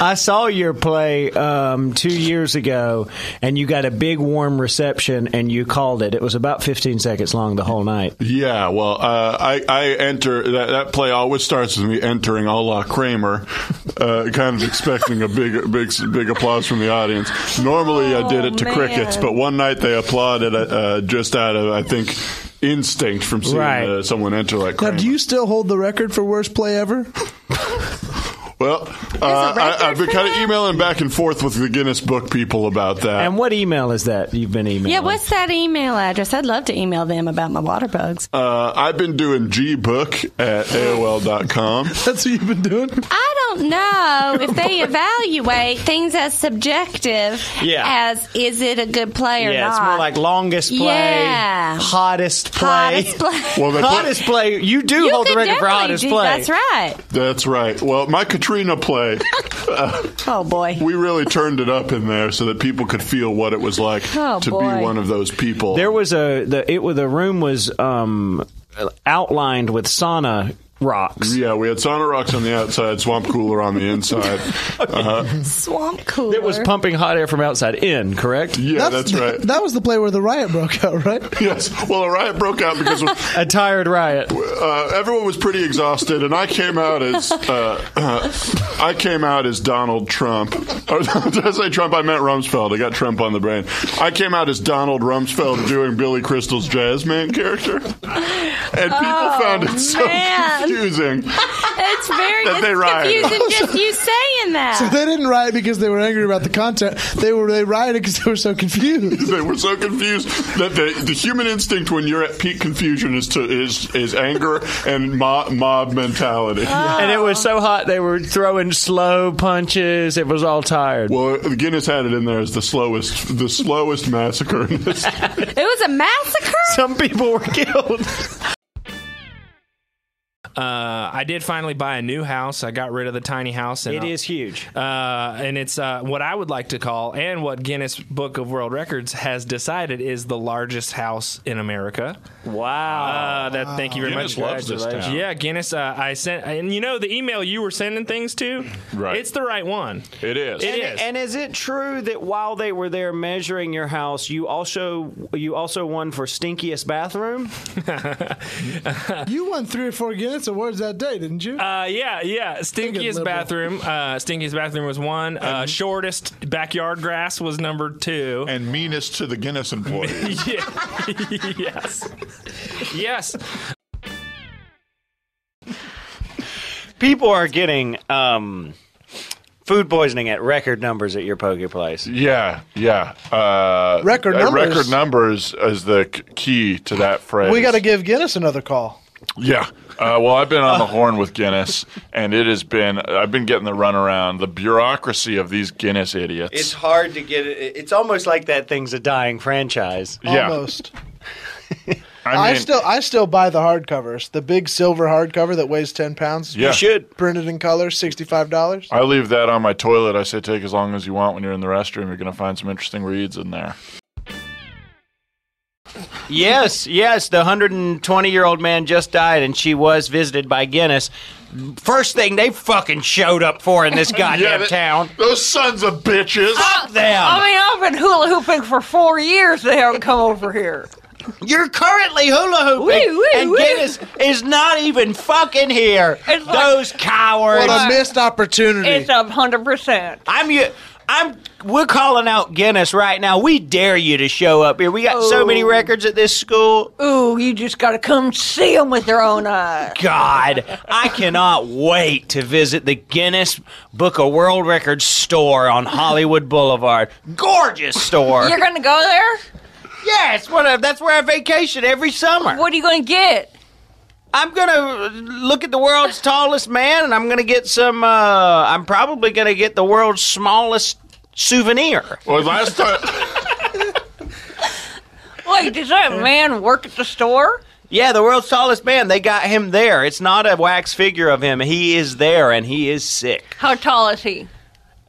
I saw your play um, two years ago, and you got a big warm reception, and you called it. It was about 15 seconds long the whole night. Yeah, well, uh, I, I enter that, that play always starts with me entering a la Kramer, uh, kind of expecting a big, big, big applause from the audience. Normally, I did it to Oh, crickets, but one night they applauded uh, uh, just out of I think instinct from seeing Right. uh, someone enter like Now, do you still hold the record for worst play ever? well, uh, I, I've been kind of emailing back and forth with the Guinness Book people about that. And what email is that you've been emailing? Yeah, what's that email address? I'd love to email them about my water bugs. Uh, I've been doing gbook at AOL.com. That's what you've been doing? I don't know if they evaluate things as subjective Yeah. as is it a good play or Yeah, not. it's more like longest play, Yeah. hottest play. Hottest play. Well, hottest play. You do You hold the record for definitely hottest do- play. That's right. That's right. Well, my Katrina play, Oh boy. we really turned it up in there so that people could feel what it was like Oh, to boy. be one of those people. There was a the it was the room was um outlined with sauna rocks. yeah, we had sauna rocks on the outside, swamp cooler on the inside. Uh-huh. Swamp cooler. It was pumping hot air from outside in, correct? Yeah, that's, right. That was the play where the riot broke out, right? yes. Well, a riot broke out because A tired riot. uh, everyone was pretty exhausted, and I came out as uh, uh, I came out as Donald Trump. Or did I say Trump? I meant Rumsfeld. I got Trump on the brain. I came out as Donald Rumsfeld doing Billy Crystal's jazz man character, and people found it so Oh, man. Confusing. It's very that they it's rioted. confusing just you saying that. So they didn't riot because they were angry about the content. They were they rioted because they were so confused. They were so confused that the, the human instinct when you're at peak confusion is to is is anger and mob, mob mentality. Oh. And it was so hot they were throwing slow punches. It was all tired. Well, Guinness had it in there as the slowest, the slowest massacre in this. It was a massacre? Some people were killed. Uh, I did finally buy a new house. I got rid of the tiny house. And It is huge. Uh, and it's uh, what I would like to call, and what Guinness Book of World Records has decided is the largest house in America. Wow. Uh, that thank you very Guinness much. loves this town. Yeah, Guinness. Uh, I sent, and you know the email you were sending things to. Right. It's the right one. It is. It and, is. and is it true that while they were there measuring your house, you also you also won for stinkiest bathroom? You won three or four Guinness awards that day, didn't you? Uh, yeah, yeah. Stinkiest bathroom. Uh, stinkiest bathroom was one. Uh, shortest backyard grass was number two. and meanest to the Guinness employees. Yeah. yes. Yes. People are getting um, food poisoning at record numbers at your poke place. yeah, yeah. Uh, Record uh, numbers. Record numbers is the k- key to that phrase. we got to give Guinness another call. Yeah. Uh, well, I've been on the horn with Guinness, and it has been. I've been getting the runaround. The bureaucracy of these Guinness idiots. It's hard to get it. It's almost like that thing's a dying franchise. yeah. Almost. I, I, still I still buy the hardcovers. The big silver hardcover that weighs ten pounds. Yeah. You should. Printed in color, sixty five dollars. I leave that on my toilet. I say take as long as you want when you're in the restroom. You're going to find some interesting reads in there. Yes, yes. The 120 year old man just died, and she was visited by Guinness. First thing they fucking showed up for in this goddamn that- town. Those sons of bitches. Fuck oh, them. I mean, I've been hula hooping for four years. They haven't come over here. You're currently hula hooping, Wee, wee, and wee. Guinness is not even fucking here. It's like- Those cowards. What a missed opportunity. It's a hundred percent. I'm you. I'm. We're calling out Guinness right now. We dare you to show up here. We got so many Oh. records at this school. Ooh, you just got to come see them with your own eyes. God, I cannot wait to visit the Guinness Book of World Records store on Hollywood Boulevard. Gorgeous store. You're gonna go there? yes, a, that's where I vacation every summer. What are you gonna get? I'm gonna look at the world's tallest man, and I'm gonna get some. Uh, I'm probably gonna get the world's smallest souvenir. Well, last time. Wait, does that man work at the store? Yeah, the world's tallest man. They got him there. It's not a wax figure of him. He is there, and he is sick. How tall is he?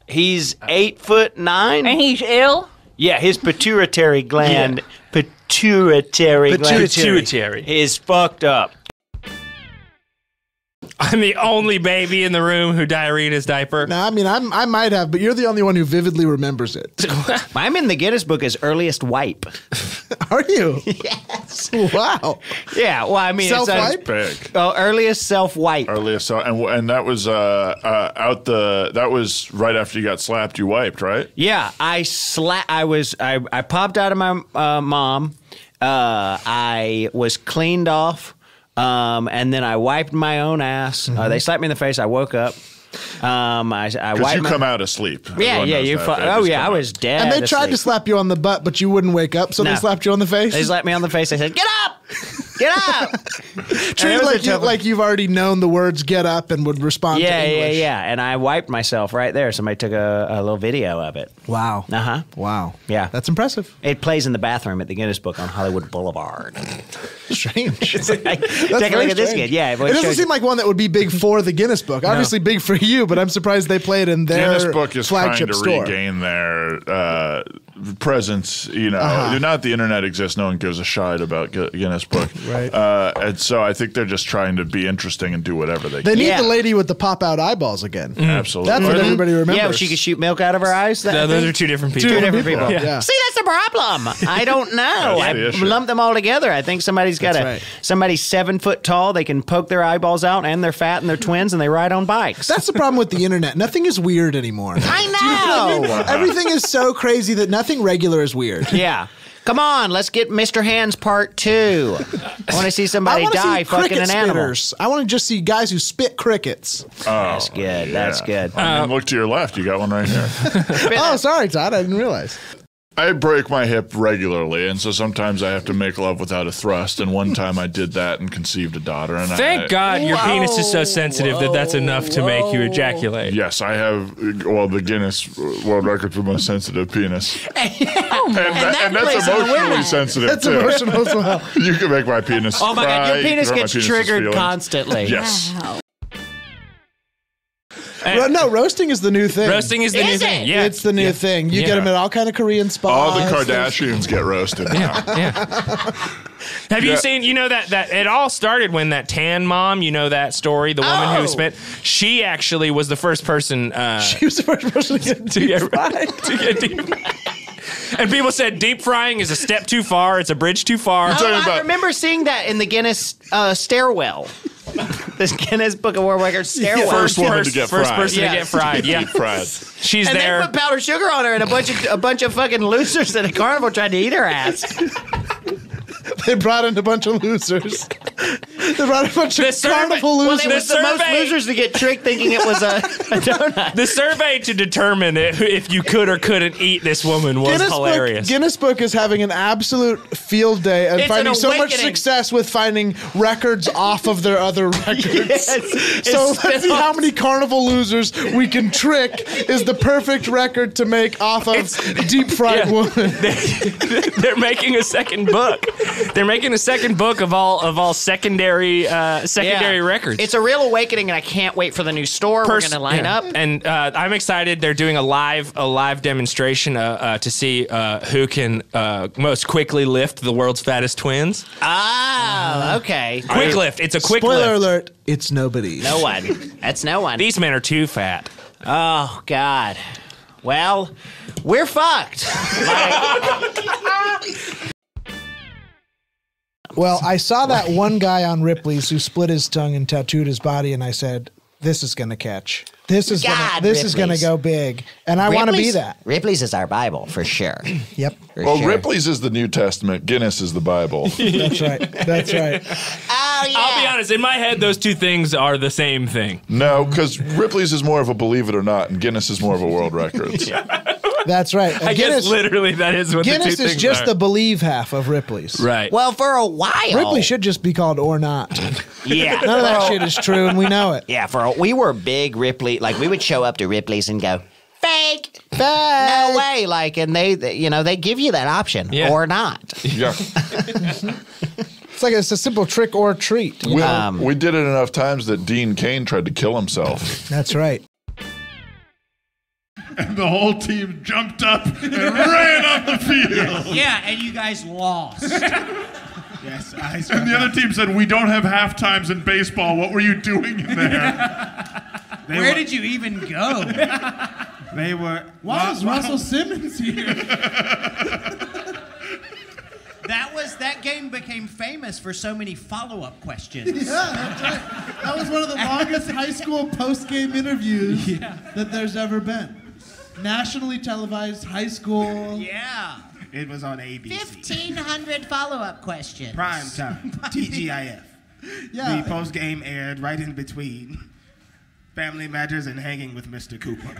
He's eight foot nine. And he's ill. Yeah, his pituitary gland, pituitary, gland Pituitary. is fucked up. I'm the only baby in the room who diarrheaed his diaper. No, I mean, I'm, I might have, but you're the only one who vividly remembers it. I'm in the Guinness Book as earliest wipe. Are you? yes. Wow. Yeah, well, I mean, it's, Self-wipe? Big. Oh, earliest self wipe. Earliest, self, and and that was uh, uh, out the that was right after you got slapped. You wiped, right? Yeah, I sla- I was I, I popped out of my uh, mom. Uh, I was cleaned off, um, and then I wiped my own ass. Uh, they slapped me in the face. I woke up. Um, I, I Because wiped you my- come out asleep. Yeah, Everyone yeah, you. that. Fu- oh yeah, I was dead. And they tried to slap you on the butt, but you wouldn't wake up, so No. they slapped you on the face. They slapped me on the face. They said, "Get up, get up." Treated it was like, you, like you've already known the words "get up" and would respond Yeah, to yeah, English. yeah. And I wiped myself right there. Somebody took a, a little video of it. Wow. Uh huh. Wow. Yeah. That's impressive. It plays in the bathroom at the Guinness Book on Hollywood Boulevard. Strange. Take a That's look very at this kid. Yeah, it doesn't seem like one that would be big for the Guinness Book. Obviously, big for you, but I'm surprised they play it in their Guinness Book is trying flagship to store. regain their uh, presence. You know, Uh-huh. not the internet exists. No one gives a shit about Guinness Book. Right. Uh, and so I think they're just trying to be interesting and do whatever they, can. They can. need Yeah. the lady with the pop out eyeballs again. Absolutely. That's what everybody remembers. Yeah, she could shoot milk out of her eyes. That, No, those are two different people. Two different people. Yeah. Yeah. See, that's the problem. I don't know. I the lump them all together. I think somebody's got That's a right. somebody's seven foot tall. They can poke their eyeballs out, and they're fat, and they're twins, and they ride on bikes. That's the problem with the internet. Nothing is weird anymore. I know. Everything is so crazy that nothing regular is weird. yeah. Come on, let's get Mr. Hands Part Two. I want to see somebody die see fucking cricket an animal. spitters. I want to just see guys who spit crickets. Oh, that's good. That's good. I mean, look to your left. You got one right here. Oh, sorry, Todd. I didn't realize. I break my hip regularly, and so sometimes I have to make love without a thrust. And one time I did that and conceived a daughter. And I, Thank God your penis is so sensitive that that's enough to make you ejaculate. Yes, I have. Well, the Guinness World Record for most sensitive penis, and, that- and plays that's emotionally sensitive That's too. emotional as well. You can make my penis. Oh my God, your penis hurt gets penis's triggered feelings. constantly. Yes. Ro- no, roasting is the new thing. Roasting is the new Is thing. it? Yeah. It's the new Yeah. thing. You Yeah. get them at all kind of Korean spots. All the Kardashians get roasted now. Yeah. Have you Yeah. seen? You know that that it all started when that tan mom. You know that story. The woman Oh. who spent. She actually was the first person. Uh, She was the first person to get to deep get fried. to get deep. And people said deep frying is a step too far. It's a bridge too far. Oh, I about- remember seeing that in the Guinness uh, stairwell. this Guinness Book of World Records stairwell. First woman First, to get first fried. person Yeah. to get fried. Yeah, Deep fried. she's and there. they put powdered sugar on her, and a bunch of a bunch of fucking losers at a carnival tried to eat her ass. They brought in a bunch of losers. they brought a bunch The of survey- carnival Well, losers. it was the most survey- losers to get tricked thinking it was a, a donut. the survey to determine if, if you could or couldn't eat this woman was Guinness hilarious. Book, Guinness Book is having an absolute field day and It's finding an so much awakening. success with finding records off of their other records. Yes, so let's see how many carnival losers we can trick is the perfect record to make off of deep fried Yeah. woman. They're making a second book. They're making a second book of all of all secondary uh, secondary Yeah. records. It's a real awakening, and I can't wait for the new store. Pers- We're going to line yeah. up. and uh, I'm excited. They're doing a live a live demonstration uh, uh, to see uh, who can uh, most quickly lift the world's fattest twins. Ah, okay. Quick lift. It's a quick Spoiler lift. alert, it's nobody. No one. That's no one. These men are too fat. Oh God. Well, we're fucked. Well, I saw that one guy on Ripley's who split his tongue and tattooed his body, and I said, "This is gonna catch. This is gonna. God, This is gonna Ripley's. go big." And I want to be Ripley's- that. Ripley's is our Bible for sure. Yep, For Well, sure. Ripley's is the New Testament. Guinness is the Bible. that's right. That's right. Oh yeah. I'll be honest. In my head, those two things are the same thing. no, because Ripley's is more of a believe it or not, and Guinness is more of a world records. That's right. I Guinness, guess literally that is what Guinness the two is just are. the believe half of Ripley's. right. Well, for a while. Ripley should just be called or not. Yeah. None of that shit is true, and we know it. Yeah, for a, we were big Ripley. Like we would show up to Ripley's and go fake. Fake. No way. Like, and they, they- you know, they give you that option Yeah. or not. yeah. It's like it's a simple trick or treat. We, Um, we did it enough times that Dean Cain tried to kill himself. That's right. And the whole team jumped up and ran on the field. Yeah, and you guys lost. Yes, I And the other team said, "We don't have half times in baseball. What were you doing in there?" They Where were- did you even go? They were. Why is Russell Simmons here? That was that game became famous for so many follow-up questions. Yeah, that's right. That was one of the longest high school post-game interviews that there's ever been. Nationally televised high school. Yeah. It was on ABC. 1500 follow-up questions. Prime time. TGIF. Yeah. The post game aired right in between Family Matters and Hanging with Mr. Cooper.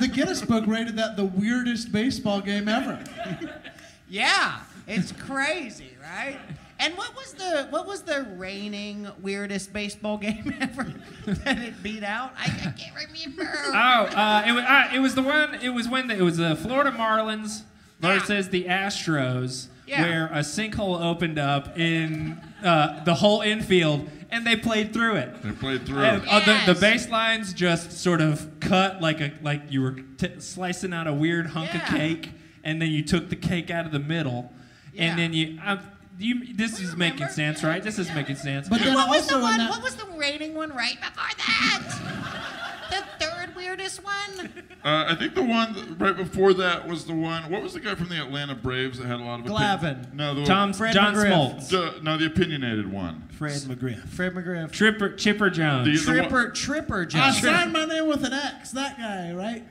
The Guinness Book rated that the weirdest baseball game ever. Yeah, it's crazy, right? And what was the what was the reigning weirdest baseball game ever that it beat out? I, I can't remember. Oh, uh, it was uh, it was the one. It was when the, it was the Florida Marlins versus the Astros, Yeah. where a sinkhole opened up in uh, the whole infield, and they played through it. They played through. And, uh, the, the baselines just sort of cut like a like you were t- slicing out a weird hunk of cake, and then you took the cake out of the middle, Yeah. and then you. Um, you this is making sense, right? This is making sense. But then what was the one? that- What was the rating one right before that? the third weirdest one. Uh, I think the one th- right before that was the one. What was the guy from the Atlanta Braves that had a lot of opinion- No, the Tom Fred John McGriff. Smoltz, Duh, no, the opinionated one. Fred McGriff. Fred McGriff. Tripper Chipper Jones. The- the one- Tripper Tripper I signed my name with an X. That guy, right?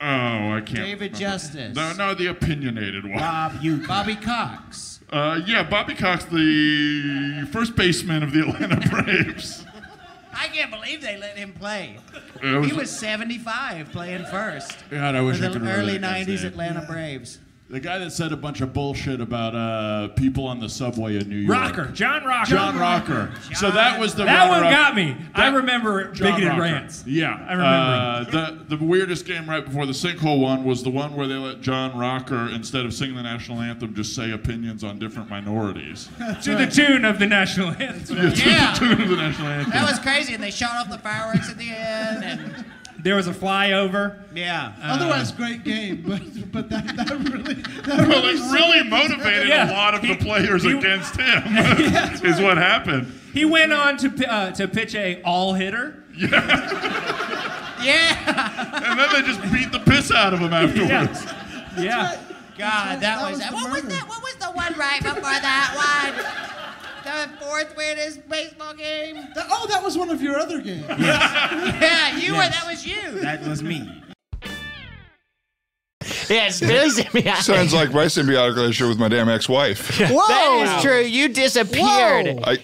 Oh, I can't. David remember. Justice. No, no, the opinionated one. Bob you. Bobby Cox. Uh, yeah, Bobby Cox, the first baseman of the Atlanta Braves. I can't believe they let him play. Was- he was 75 playing first. God, I wish for I the could early 90s name. Atlanta Braves. The guy that said a bunch of bullshit about uh, people on the subway in New York. Rocker, John Rocker. John Rocker. So that was the That one runner-up. got me. I remember John bigoted Rocker. rants. Yeah, I remember. Uh, the the weirdest game right before the sinkhole one was the one where they let John Rocker instead of singing the national anthem just say opinions on different minorities. to the tune of the national anthem. Yeah. Tune of the national anthem. That was crazy, and they shot off the fireworks at the end. And There was a flyover. yeah, Otherwise, great game, but but that, that really that Well, really, it really motivated Yeah. a lot of the players he- against him. is what happened. He went on to uh, to pitch a all hitter. yeah. yeah. And then they just beat the piss out of him afterwards. Yeah. Yeah. God, that, that was, was that. the What was that? What was the one right before that one? The fourth weirdest baseball game. That- oh, that was one of your other games. Yeah, you were. That was you. That was me. Yes, Billy symbiotic. Sounds like my symbiotic relationship with my damn ex-wife. Whoa! That is true. You disappeared. Whoa. I,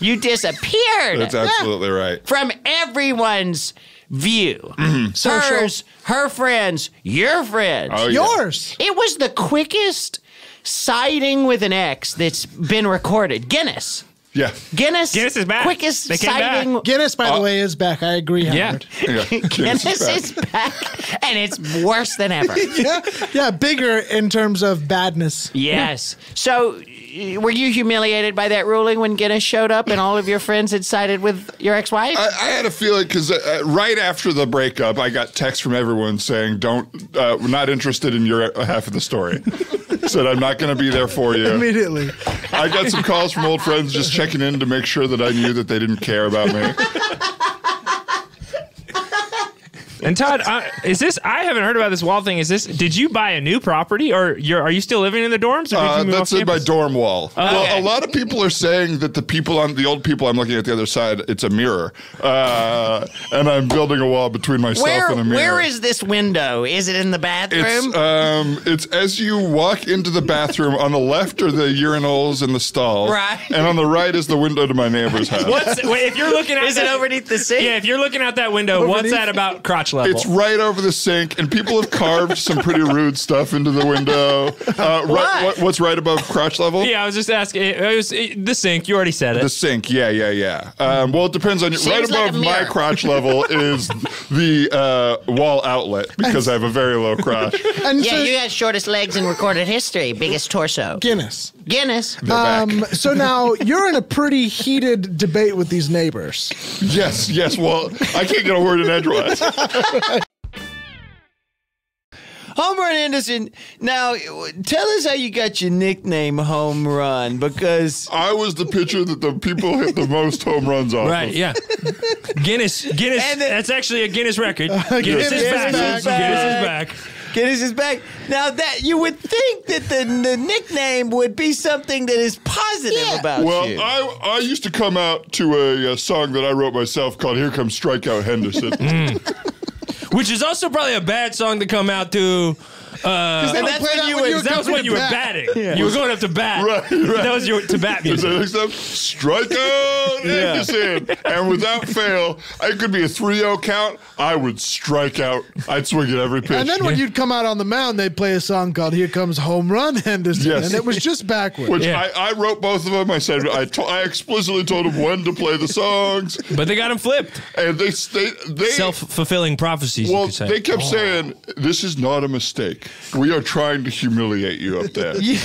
You disappeared that's absolutely right. from everyone's view. Social. Hers, her friends, your friends. Oh, yeah. Yours. It was the quickest sighting with an X that's been recorded. Guinness. Yeah. Guinness. Guinness is back. Quickest They came sighting. Guinness, by the oh. way, is back. I agree, Yeah. Howard. yeah. Guinness Guinness is back, and it's worse than ever. yeah, yeah, bigger in terms of badness. Yes. So, y- were you humiliated by that ruling when Guinness showed up and all of your friends had sided with your ex-wife? I, I had a feeling because uh, right after the breakup, I got texts from everyone saying, "Don't, uh, we're not interested in your half of the story." Said I'm not going to be there for you. Immediately. I got some calls from old friends just checking in to make sure that I knew that they didn't care about me. And Todd, uh, is this? I haven't heard about this wall thing. Is this? Did you buy a new property, or you're? Are you still living in the dorms, or did Uh, you move that's in my dorm wall. okay. Well, a lot of people are saying that the people on the old people I'm looking at the other side, it's a mirror, uh, and I'm building a wall between myself where and a mirror. Where is this window? Is it in the bathroom? It's um, it's as you walk into the bathroom. On the left are the urinals and the stalls, Right. And on the right is the window to my neighbor's house. What's, wait, if you're looking at Is it that- overneath the sink? Yeah, if you're looking out that window, what's that about crotch level? It's right over the sink, and people have carved some pretty rude stuff into the window. Uh, right, what, what's right above crotch level? yeah, I was just asking. It, it was it, the sink. You already said it. The sink, yeah, yeah, yeah. Um, well, it depends on you. Seems Right like above my mirror. crotch level is the uh, wall outlet because I have a very low crotch. And yeah, so, you got shortest legs in recorded history, biggest torso. Guinness. Guinness. Um, so now you're in a pretty heated debate with these neighbors. Yes, yes. Well, I can't get a word in edgewise. Home Run Anderson. Now, tell us how you got your nickname Home Run because I was the pitcher that the people hit the most home runs off. Right, of. yeah. Guinness, Guinness. that's actually a Guinness record. Guinness, is back. Guinness is Guinness is back. Back. Guinness is back. Now that you would think that the, the nickname would be something that is positive about Well, you. I I used to come out to a, uh song that I wrote myself called "Here Comes Strikeout Henderson." Which is also probably a bad song to come out to. Uh, they don't that's when that you when you were that was when you were bat. batting. Yeah. You were going up to bat. Right, right. That was your to bat Is music. that next up? Strikeout And without fail, it could be a 3 0 count. I would strike out. I'd swing at every pitch. And then when you'd come out on the mound, they'd play a song called "Here Comes Home Run Henderson," Yes. and it was just backwards. Which I, I wrote both of them. I said I, to, I explicitly told them when to play the songs, but they got them flipped. And they they, they Self fulfilling prophecies. you well, could say. they kept saying this is not a mistake. We are trying to humiliate you up there. you,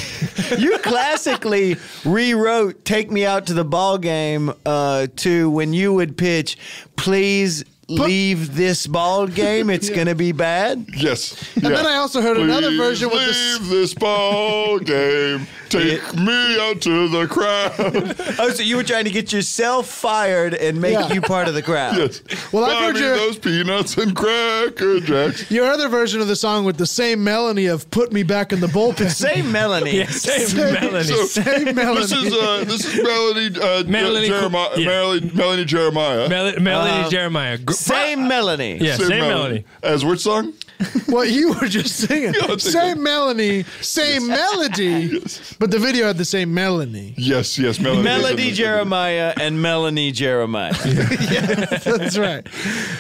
you classically rewrote "Take Me Out to the Ball Game" uh, to when you would pitch. Please leave this ball game. It's gonna be bad. Yes. And then I also heard another version with the leave this ball game. Take me out to the crowd. Oh, so you were trying to get yourself fired and make Yeah. you part of the crowd. Yes. Well, I've heard me your- those peanuts and cracker jacks. Your other version of the song with the same melody of "Put Me Back in the Bullpen." Same melody. Yeah, same melody. So, Same melody. This is uh, this is Melanie uh, Melanie Jeremiah, yeah. Melanie, Melanie Jeremiah. Mel- Melody Uh, Jeremiah. Gr- Same melody. Yeah, same, melody. As which song? what you were just singing. Same melody, same melody, but the video had the same melody. Yes, yes, Melanie. Melody Jeremiah and Melanie Jeremiah. yes, That's right.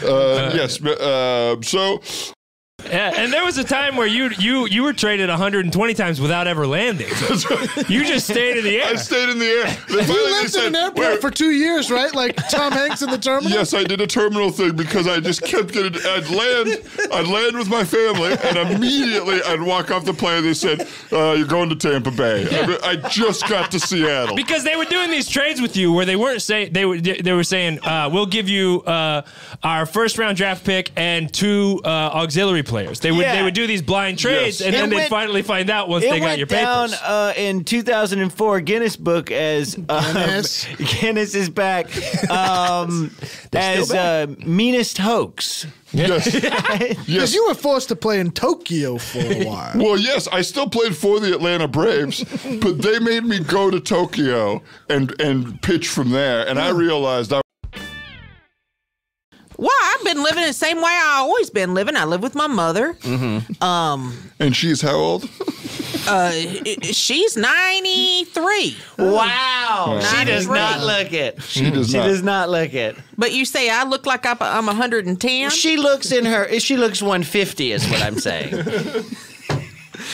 Uh, yes. Uh, so Yeah, and there was a time where you you you were traded 120 times without ever landing. You just stayed in the air. I stayed in the air. They You finally lived said, in an airport "Wait, for two years, right? Like Tom Hanks in the terminal. Yes, I did a terminal thing because I just kept getting. I'd land, I'd land with my family, and immediately I'd walk off the plane. They said, uh, "You're going to Tampa Bay." I, I just got to Seattle. Because they were doing these trades with you where they weren't saying they were they were saying uh, we'll give you uh, our first round draft pick and two uh, auxiliary players. They would Yeah. they would do these blind trades Yes. and It then they went- finally find out once It they got went your down papers. uh, in 2004 Guinness Book as uh, Guinness. Guinness is back um, as uh, meanest hoax. yes, Because yes. you were forced to play in Tokyo for a while. Well, yes, I still played for the Atlanta Braves, but they made me go to Tokyo and and pitch from there, and I realized I. Well, I've been living the same way I always been living. I live with my mother. Mm-hmm. Um, And she's how old? uh, i- i- she's ninety three. Wow. She does not look it. She does She not. does not look it. But you say I look like I'm, I'm 110? She looks in her. She looks 150, is what I'm saying.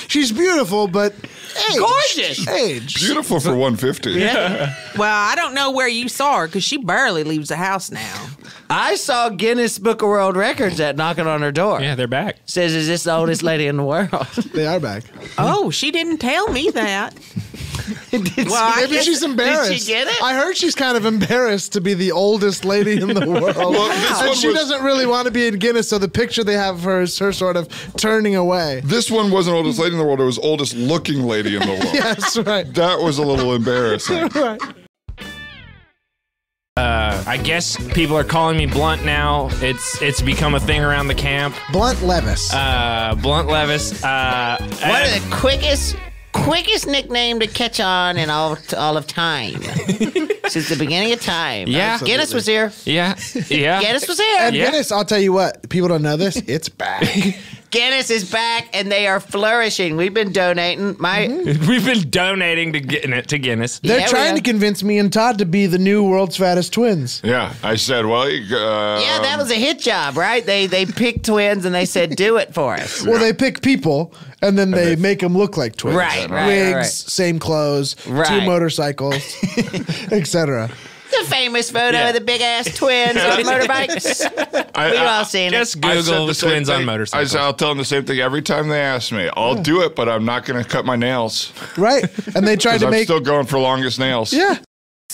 She's beautiful, but age. Gorgeous. Age. Beautiful for 150. Yeah. Well, I don't know where you saw her because she barely leaves the house now. I saw Guinness Book of World Records at knocking on her door. yeah, they're back. Says, "Is this the oldest lady in the world?" They are back. Oh, she didn't tell me that. well, I Maybe guess- she's embarrassed. Did she get it? I heard she's kind of embarrassed to be the oldest lady in the world. Well, this and she was- doesn't really want to be in Guinness, so the picture they have of her is her sort of turning away. This one wasn't oldest lady in the world; it was oldest looking lady in the world. Yes, right. That was a little embarrassing. right. Uh, I guess people are calling me Blunt now. It's it's become a thing around the camp. Blunt Levis. Uh, Blunt Levis. Uh, One and- of the quickest, quickest nickname to catch on in all all of time since the beginning of time. Yeah. Guinness was here. yeah, yeah. Guinness was here. and yeah. Guinness, I'll tell you what, people don't know this. It's back. Guinness is back, and they are flourishing. We've been donating. My We've been donating to Guinness. To Guinness. They're Yeah, we trying have. to convince me and Todd to be the new world's fattest twins. Yeah, I said, well, you, uh, yeah, that was a hit job, right? They they picked twins and they said, "Do it for us." Well, they pick people and then they make them look like twins. Right, right, Wigs, right. same clothes, two Right. motorcycles, etc. the famous photo Yeah. of the big ass twins on motorbikes. I- We've I- all seen Just it. I said Google the same twins on thing. motorcycles. I said, I'll tell them the same thing every time they ask me. I'll do it, but I'm not going to cut my nails Right. And they tried because to I'm make. still going for longest nails. yeah.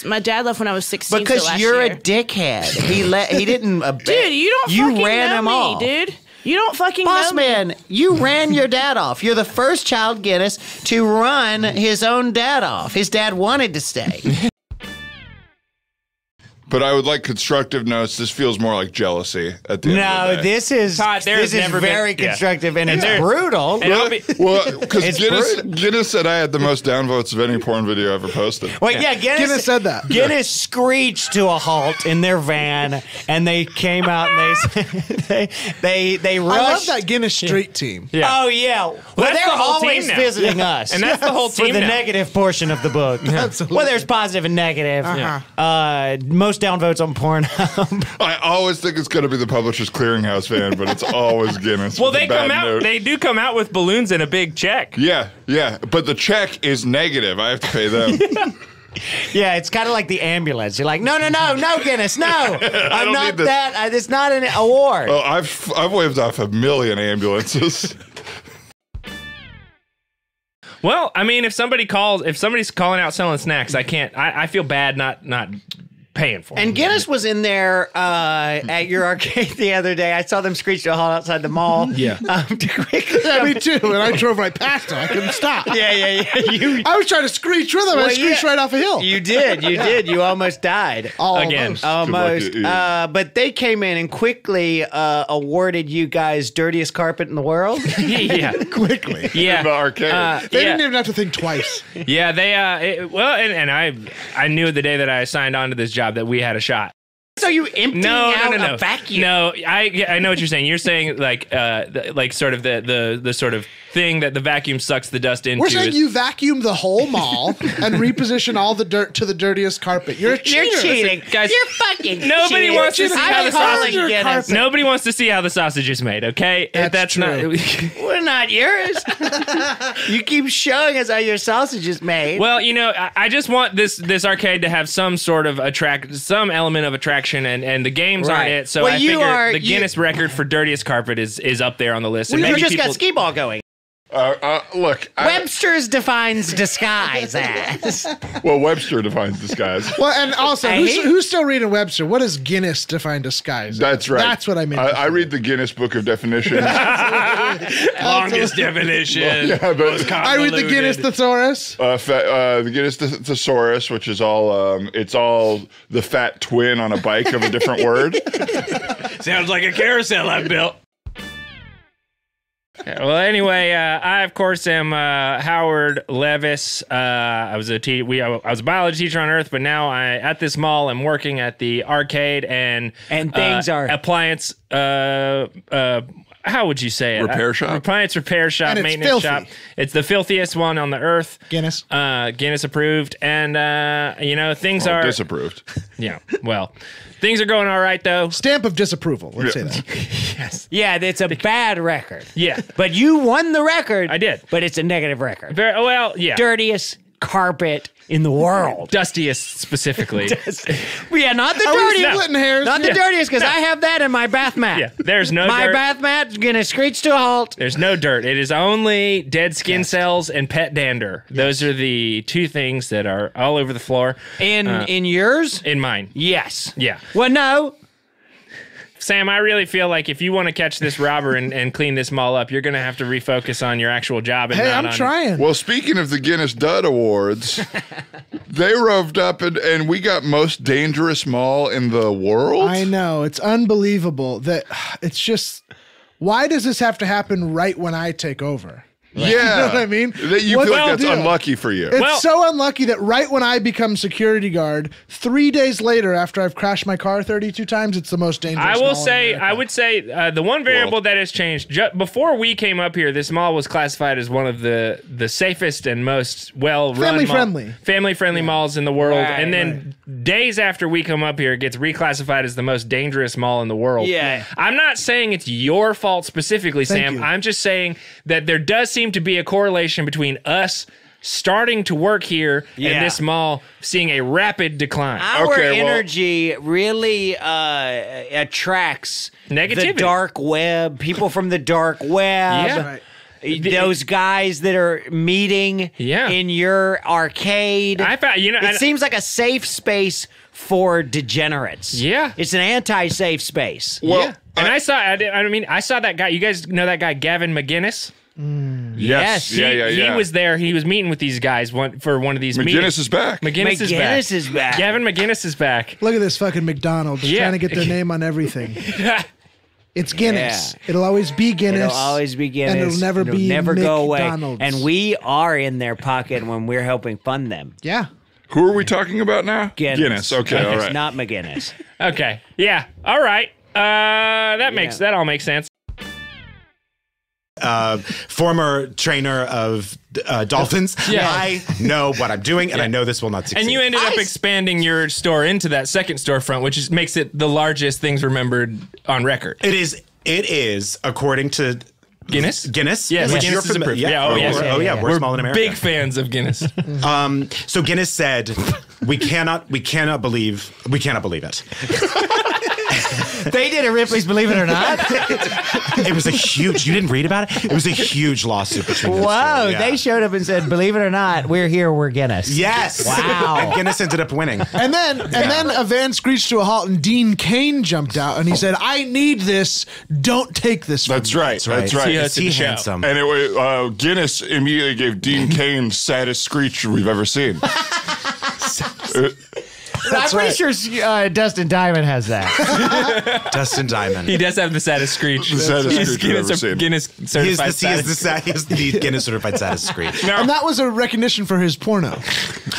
My dad left when I was 16. so Because last you're year. a dickhead. He let he didn't. Uh, Dude, you don't You ran know him me, off. dude. You don't fucking Boss know me. man, you ran your dad off. You're the first child Guinness to run his own dad off. His dad wanted to stay. But I would like constructive notes. This feels more like jealousy at the end of No, the day. this is Todd, there this has is never been- very yeah. constructive and, And it's there- brutal. And I'll be- Well, because It's Guinness, brutal. Guinness said I had the most downvotes of any porn video ever posted. Wait, yeah, Guinness, Guinness said that. Guinness screeched to a halt in their van, and they came out and they they they they rushed. I love that Guinness Street team. Yeah. Oh yeah, well, that's they're the whole team always now. visiting Yeah. us, And that's the whole for team the now. negative portion of the book. Well, there's positive and negative. Uh-huh. Uh, most downvotes on Pornhub. I always think it's going to be the Publishers Clearinghouse van, but it's always Guinness. Well, they bad come out. note. They do come out with balloons and a big check. yeah, yeah, but the check is negative. I have to pay them. yeah, it's kind of like the ambulance. You're like, no, no, no, no, Guinness, no, I'm don't not need this. that. Uh, it's not an award. oh, I've I've waved off a million ambulances. Well, I mean, if somebody calls, if somebody's calling out selling snacks, I can't. I, I feel bad not not paying for. And them. Guinness was in there uh, at your arcade the other day. I saw them screech to a halt outside the mall. Yeah. Um, to quickly. Yeah, me too. And I drove right past them. I couldn't stop. Yeah, yeah, yeah. You, I was trying to screech with them. I Well, screeched yeah. right off a hill. you did. You did. You almost died. Again. Almost. Good Uh, but they came in and quickly uh, awarded you guys dirtiest carpet in the world. yeah, quickly. yeah. In the arcade. Uh, They yeah. didn't even have to think twice. Yeah, they uh it, well and, and I I knew the day that I signed on to this job that we had a shot. So you emptying No, out no, no, no. a vacuum. No, I I know what you're saying. You're saying like uh the, like sort of the the the sort of thing that the vacuum sucks the dust into. We're saying is- you vacuum the whole mall and reposition all the dirt to the dirtiest carpet. You're a cheater. You're cheating. guys- You're fucking Nobody cheating. wants to see I'm how the sausage Guinness. carpet. Nobody wants to see how the sausage is made, okay? That's not Well, not yours. you keep showing us how your sausage is made. Well, you know, I, I just want this this arcade to have some sort of attract, some element of attraction, and, and the games aren't Right. it. So Well, I you figure are- the you- Guinness record for dirtiest carpet is is up there on the list. and maybe just people, got skee ball going. Uh, uh, look, I, Webster's defines disguise as. well, Webster defines disguise. Well, and also, who's, who's still reading Webster? What does Guinness define disguise? as? That's right. That's what I mean. I, I read the Guinness Book of Definitions. longest definition. yeah, but I read the Guinness thesaurus. uh, fa- uh, the Guinness th- thesaurus, which is all um, it's all the fat twin on a bike of a different word. Sounds like a carousel I built. Well, anyway, uh, I of course am uh, Howard Levis. Uh, I was a te- we I was a biology teacher on Earth, but now I at this mall I'm working at the arcade and And things uh, are- appliance. How would you say it? Repair Uh, shop? Appliance repair shop, And it's maintenance filthy. shop. It's the filthiest one on the earth. Guinness. Uh, Guinness approved, and uh, you know things Well, are disapproved. yeah. Well, things are going all right though. Stamp of disapproval. Let's say that. Yes. Yeah, it's a bad record. Yeah. But you won the record. I did. But it's a negative record. Very well. Yeah. Dirtiest carpet in the world. Dustiest specifically. yeah, not the dirtiest. splitting hairs? Not the Yeah. dirtiest, because I have that in my bath mat. yeah. There's no my dirt. bath mat's gonna screech to a halt. There's no dirt. It is only dead skin cells and pet dander. Those are the two things that are all over the floor. In Uh, in yours? in mine. Yes. Yeah. Well, no. Sam, I really feel like if you want to catch this robber and, and clean this mall up, you're going to have to refocus on your actual job. And Hey, not I'm on, trying. Well, speaking of the Guinness Dud Awards, they roved up and, and we got most dangerous mall in the world. I know. It's unbelievable that it's just. Why does this have to happen right when I take over? Yeah, You know what I mean? That you What's feel like that's deal? unlucky for you. It's Well- so unlucky that right when I become security guard, three days later, after I've crashed my car 32 times, it's the most dangerous. I will in say, America. I would say uh, the one variable Well- that has changed ju- before we came up here. This mall was classified as one of the the safest and most well run, Family friendly. family friendly malls in the world. Right, and then days after we come up here, it gets reclassified as the most dangerous mall in the world. Yeah. I'm not saying it's your fault specifically, Thank Sam. you. I'm just saying that there does seem to be a correlation between us. Starting to work here Yeah. and this mall seeing a rapid decline. Our Okay, well- energy really uh, attracts Negativity. the dark web, people from the dark web. Yeah. Right. Those guys that are meeting Yeah. in your arcade. I found, you know, it and- seems like a safe space for degenerates. Yeah. It's an anti safe space. Well, Yeah. And I, saw. I, did- I mean, I saw that guy. You guys know that guy, Gavin McGinnis. Yes. he, Yeah, yeah, yeah. He was there. He was meeting with these guys one, for one of these McGinnis meetings. is back. McGinnis, is back. Is back. Gavin McGinnis is back. Look at this fucking McDonald's Yeah. trying to get their name on everything. It's Guinness. It'll always be Guinness. It'll always be Guinness. And it'll never be never go away. McDonald's. And we are in their pocket when we're helping fund them. Yeah. Who are we talking about now? Guinness. Okay, all It's right. not McGinnis. Okay. Yeah. All right. Uh, that makes that all makes sense. Uh, former trainer of uh, dolphins. Yeah. I know what I'm doing, and I know this will not succeed. And you ended up expanding your store into that second storefront, which is, makes it the largest things remembered on record. It is. It is according to Guinness. Guinness. Yes, which Guinness you're is familiar- approved. Yeah, oh, yes. oh yeah, we're, We're small in America. big fans of Guinness. um, so Guinness said, "We cannot, we cannot believe, we cannot believe it." they did a Ripley's Believe It or Not. it was a huge. You didn't read about it? It was a huge lawsuit between. Whoa! Two, yeah. they showed up and said, "Believe it or not, we're here. We're Guinness." Yes. Wow. And Guinness ended up winning. And then and then a van screeched to a halt and Dean Cain jumped out and he said, I need this. Don't take this from That's me." right. That's right. Is he handsome? And it was uh, Guinness immediately gave Dean Cain the saddest screech we've ever seen. Uh, I'm pretty sure uh, Dustin Diamond has that. Dustin Diamond. he does have the saddest screech. The saddest He's screech I've Guinness, ever seen. Guinness He is certified the, he is the, saddest- sad, he is the Guinness certified saddest screech. And that was a recognition for his porno. Oh,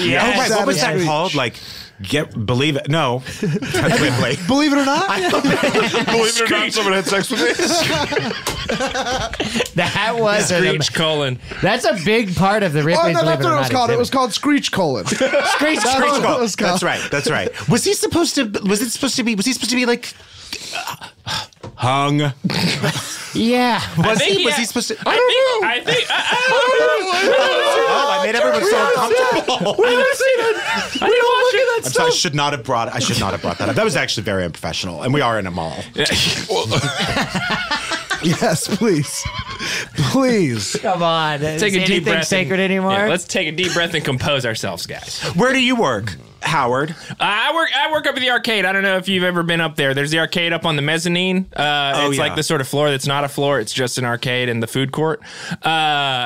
right. What was that called? Like, get believe it? No, Ripley. Believe it or not? Believe it or not, someone had sex with me. that was an am- Screech colon. That's a big part of the Oh, Ripley's no, Believe that's It or what it Not. was called. It was called Screech Colon. Screech That's Screech what Call. it was called. That's right. That's right. Was he supposed to? Was it supposed to be? Was he supposed to be like uh, hung? Yeah. Was think he? he Was had- he supposed to? I think. I think. I, Oh, I made everyone so uncomfortable. I, I didn't watch it. I'm sorry. I should not have brought. I should not have brought that up. That was actually very unprofessional. And we are in a mall. yes, please. Please. Come on. Take Is a deep anything breath. sacred and, anymore? Yeah, let's take a deep breath and compose ourselves, guys. Where do you work, Howard? Uh, I work. I work up at the arcade. I don't know if you've ever been up there. There's the arcade up on the mezzanine. Uh, Oh, it's yeah. like the sort of floor that's not a floor. It's just an arcade and the food court. Uh,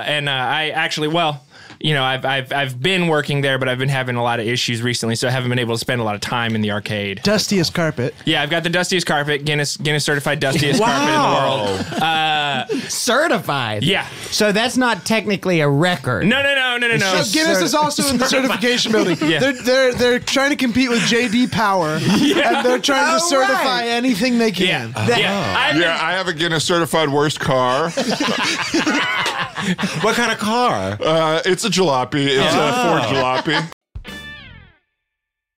and uh, I actually, well, you know, I've, I've I've been working there, but I've been having a lot of issues recently, so I haven't been able to spend a lot of time in the arcade. Dustiest carpet. Yeah, I've got the dustiest carpet, Guinness Guinness certified dustiest carpet in the world. Uh, Certified. yeah. So that's not technically a record. No, no, no, no, no, no. So Guinness is also in the certification building. Yeah. They're, they're they're trying to compete with JD Power, and they're trying to Oh, certify right. anything they Yeah, can. yeah. I've been- yeah, I have a Guinness certified worst car. What kind of car? Uh, it's a jalopy. It's a Ford jalopy.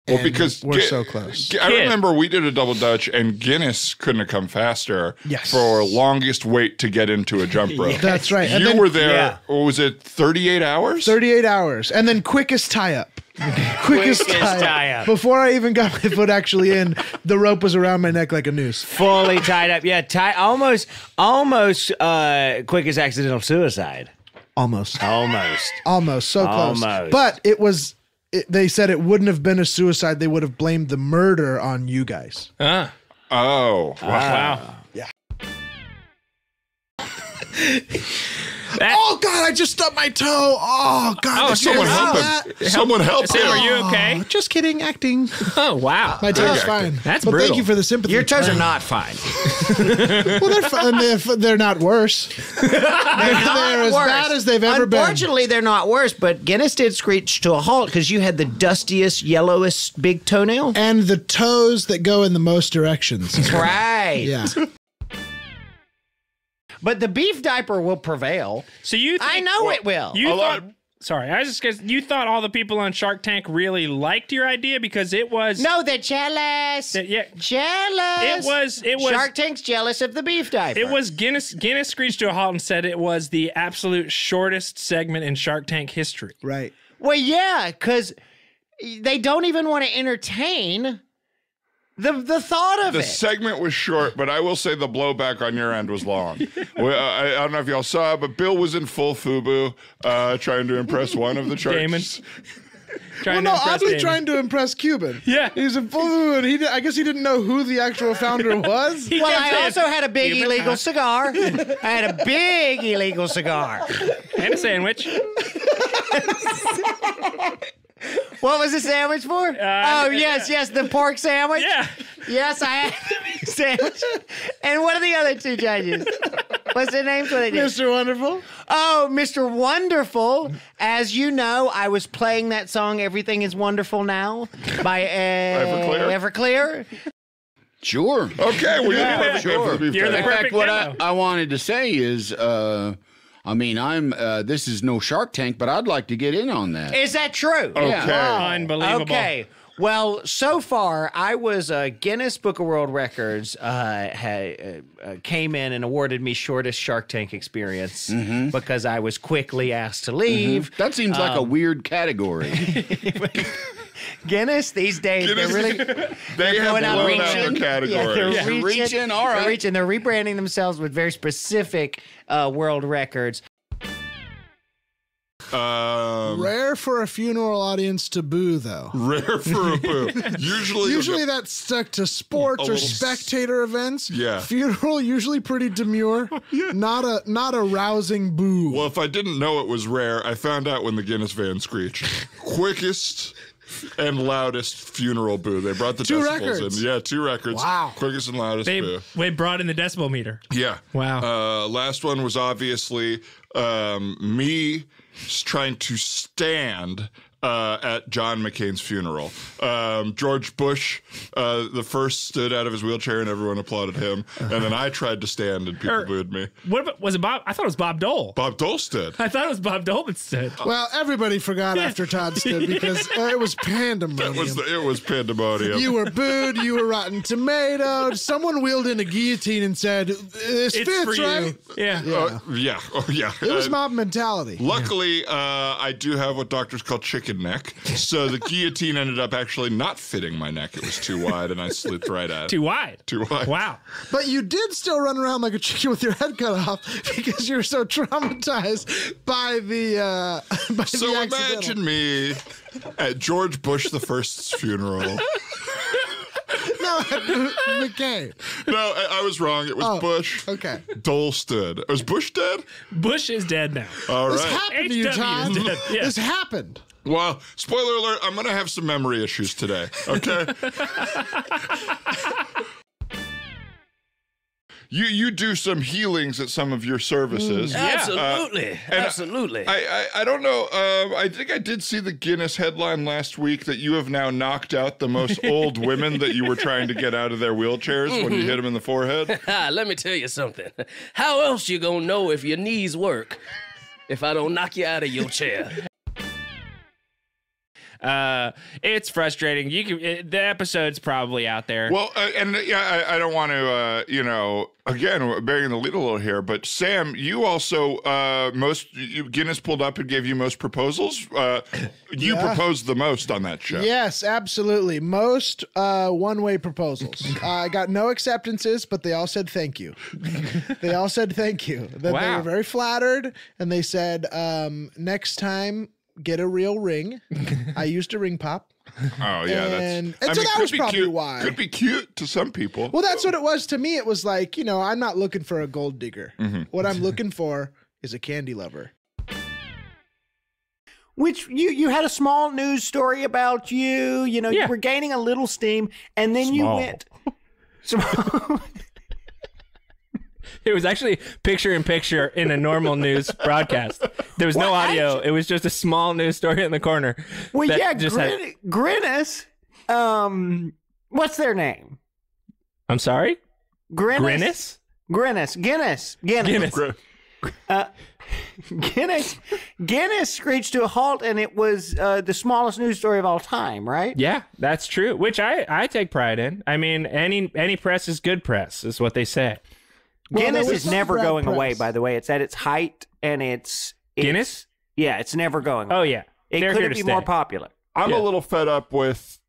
Well, And because we're Gu- so close. Gu- I Kid. remember we did a double dutch, and Guinness couldn't have come faster Yes. for longest wait to get into a jump rope. That's right. And You then were there. Yeah. What was it? Thirty-eight hours. 38 hours, and then quickest tie up. Quickest, Quickest tie, tie-up. Before I even got my foot actually in, the rope was around my neck like a noose. Fully tied up. Yeah, tie almost almost uh quick as accidental suicide. Almost. Almost. Almost. So close. Almost. But it was. It, they said it wouldn't have been a suicide. They would have blamed the murder on you guys. Ah, Oh, wow. That- Oh God! I just stubbed my toe. Oh God! Oh, did someone guys help see him! that? Someone help Sam, him! are you okay? Oh, just kidding. Acting. Oh, wow. My toe's fine. That's but brutal. Thank you for the sympathy. Your toes are not fine. Well, they're fine. They're, they're not worse. they're, they're as Worse. bad as they've ever been. Unfortunately, they're not worse, but Guinness did screech to a halt because you had the dustiest, yellowest big toenail. And the toes that go in the most directions. Right. Yeah. But the beef diaper will prevail. So you? Think, I know it will. You A lot- thought? Sorry, I was just because you thought all the people on Shark Tank really liked your idea because it was No, they're jealous. that- yeah. jealous. It was- it was- Shark Tank's jealous of the beef diaper. It was Guinness. Guinness screeched to a halt and said it was the absolute shortest segment in Shark Tank history. Right. Well, yeah, because they don't even want to entertain the the thought of it. The it. segment was short, but I will say the blowback on your end was long. well, I, I don't know if y'all saw, it, but Bill was in full FUBU, uh, trying to impress one of the Daymond. charts. trying well, no, oddly Daymond. trying to impress Cuban. Yeah. he's a fool, and he. di- I guess he didn't know who the actual founder was. well, I also had a big illegal cigar. I had a big illegal cigar. and a sandwich. What was the sandwich for? oh, yes, yes, the pork sandwich. Yeah. Yes, I had sandwich. And what are the other two judges? What's their names? What they did? Mr. Wonderful. Oh, Mr. Wonderful. As you know, I was playing that song "Everything Is Wonderful Now" by uh, Everclear? Everclear. Sure. Okay, well, Yeah, you're perfect sure. for the beef You're the In patty. fact, what I, I wanted to say is, uh, I mean, I'm. Uh, this is no Shark Tank, but I'd like to get in on that. Is that true? Okay. Yeah. Unbelievable. Okay. Well, so far, I was uh, Guinness Book of World Records uh, ha, uh, uh, came in and awarded me shortest Shark Tank experience because I was quickly asked to leave. That seems like a weird category. Guinness these days Guinness- they're really They have going out blown out reaching. their Yeah, they're Yeah, reaching, reaching, all They're reaching. They're rebranding themselves with very specific uh, world records. Um, Rare for a funeral audience to boo, though. rare for a boo. Usually, Usually that's stuck to sports A or little- spectator events. Yeah. Funeral usually pretty demure. yeah. Not a not a rousing boo. Well, if I didn't know it was rare, I found out when the Guinness van screeched. Quickest and loudest funeral boo. They brought the Two decibels records. in. Yeah, two records. Wow. Quickest and loudest They, boo. they brought in the decibel meter. Yeah. Wow. Uh, last one was obviously um, me trying to stand uh, at John McCain's funeral. Um, George Bush, uh, the first, stood out of his wheelchair and everyone applauded him. And then I tried to stand and people Er, booed me. What about, was it Bob? I thought it was Bob Dole. Bob Dole stood. I thought it was Bob Dole that stood. Well, everybody forgot after Todd stood because uh, it was pandemonium. Was the, it was pandemonium. you were booed. You were rotten tomato. Someone wheeled in a guillotine and said, "This It's fits, for you. right?" Yeah. Uh, yeah. Oh, yeah. It was Uh, mob mentality. Luckily, uh, I do have what doctors call chicken neck. So the guillotine ended up actually not fitting my neck. It was too wide, and I slipped right out. Too wide. Too wide. Wow. But you did still run around like a chicken with your head cut off because you were so traumatized by the uh, by So the accidental. imagine me at George Bush the First's funeral. no, McCain. No, I, I was wrong. It was Oh, Bush. Okay. Dole stood. Was Bush dead? Bush is dead now. All This right. happened to you, HW is Todd. dead, yeah. This happened. Well, spoiler alert, I'm going to have some memory issues today. Okay. You you do some healings at some of your services. Mm, Absolutely. Uh, Absolutely. I, I I don't know. Um, I think I did see the Guinness headline last week that you have now knocked out the most old women that you were trying to get out of their wheelchairs when you hit them in the forehead. Let me tell you something. How else you gonna know if your knees work if I don't knock you out of your chair? Uh, it's frustrating. You can it, the episode's probably out there. Well, uh, and yeah, I, I don't want to, uh, you know, again, we're bearing the lead a little here, but Sam, you also uh, most you, Guinness pulled up and gave you most proposals. Uh, you Yeah. proposed the most on that show. Yes, absolutely. Most uh, one-way proposals. uh, I got no acceptances, but they all said thank you. they all said thank you. That They were very flattered, and they said um, next time get a real ring. I used a ring pop. Oh yeah, And- that's. and so that was probably cute. why. Could be cute to some people. Well, that's what it was to me. It was like you know, I'm not looking for a gold digger. Mhm. What I'm looking for is a candy lover. Which you you had a small news story about you. You know, Yeah. you were gaining a little steam, and then you went. Small. It was actually picture in picture in a normal news broadcast. There was no What? audio. It was just a small news story in the corner. Well, yeah, just Grin- had- Grinnis. Um, what's their name? I'm sorry. Grinnis. Grinnis. Guinness. Guinness. Guinness. Guinness. Uh, Guinness. Guinness screeched to a halt, and it was uh, the smallest news story of all time, right? Yeah, that's true. Which I I take pride in. I mean, any any press is good press, is what they say. Well, Guinness there is was never going bad away. By the way, it's at its height, and it's, it's Guinness? Yeah, it's never going. Away. Oh yeah, it They're couldn't to be more popular. I'm Yeah. a little fed up with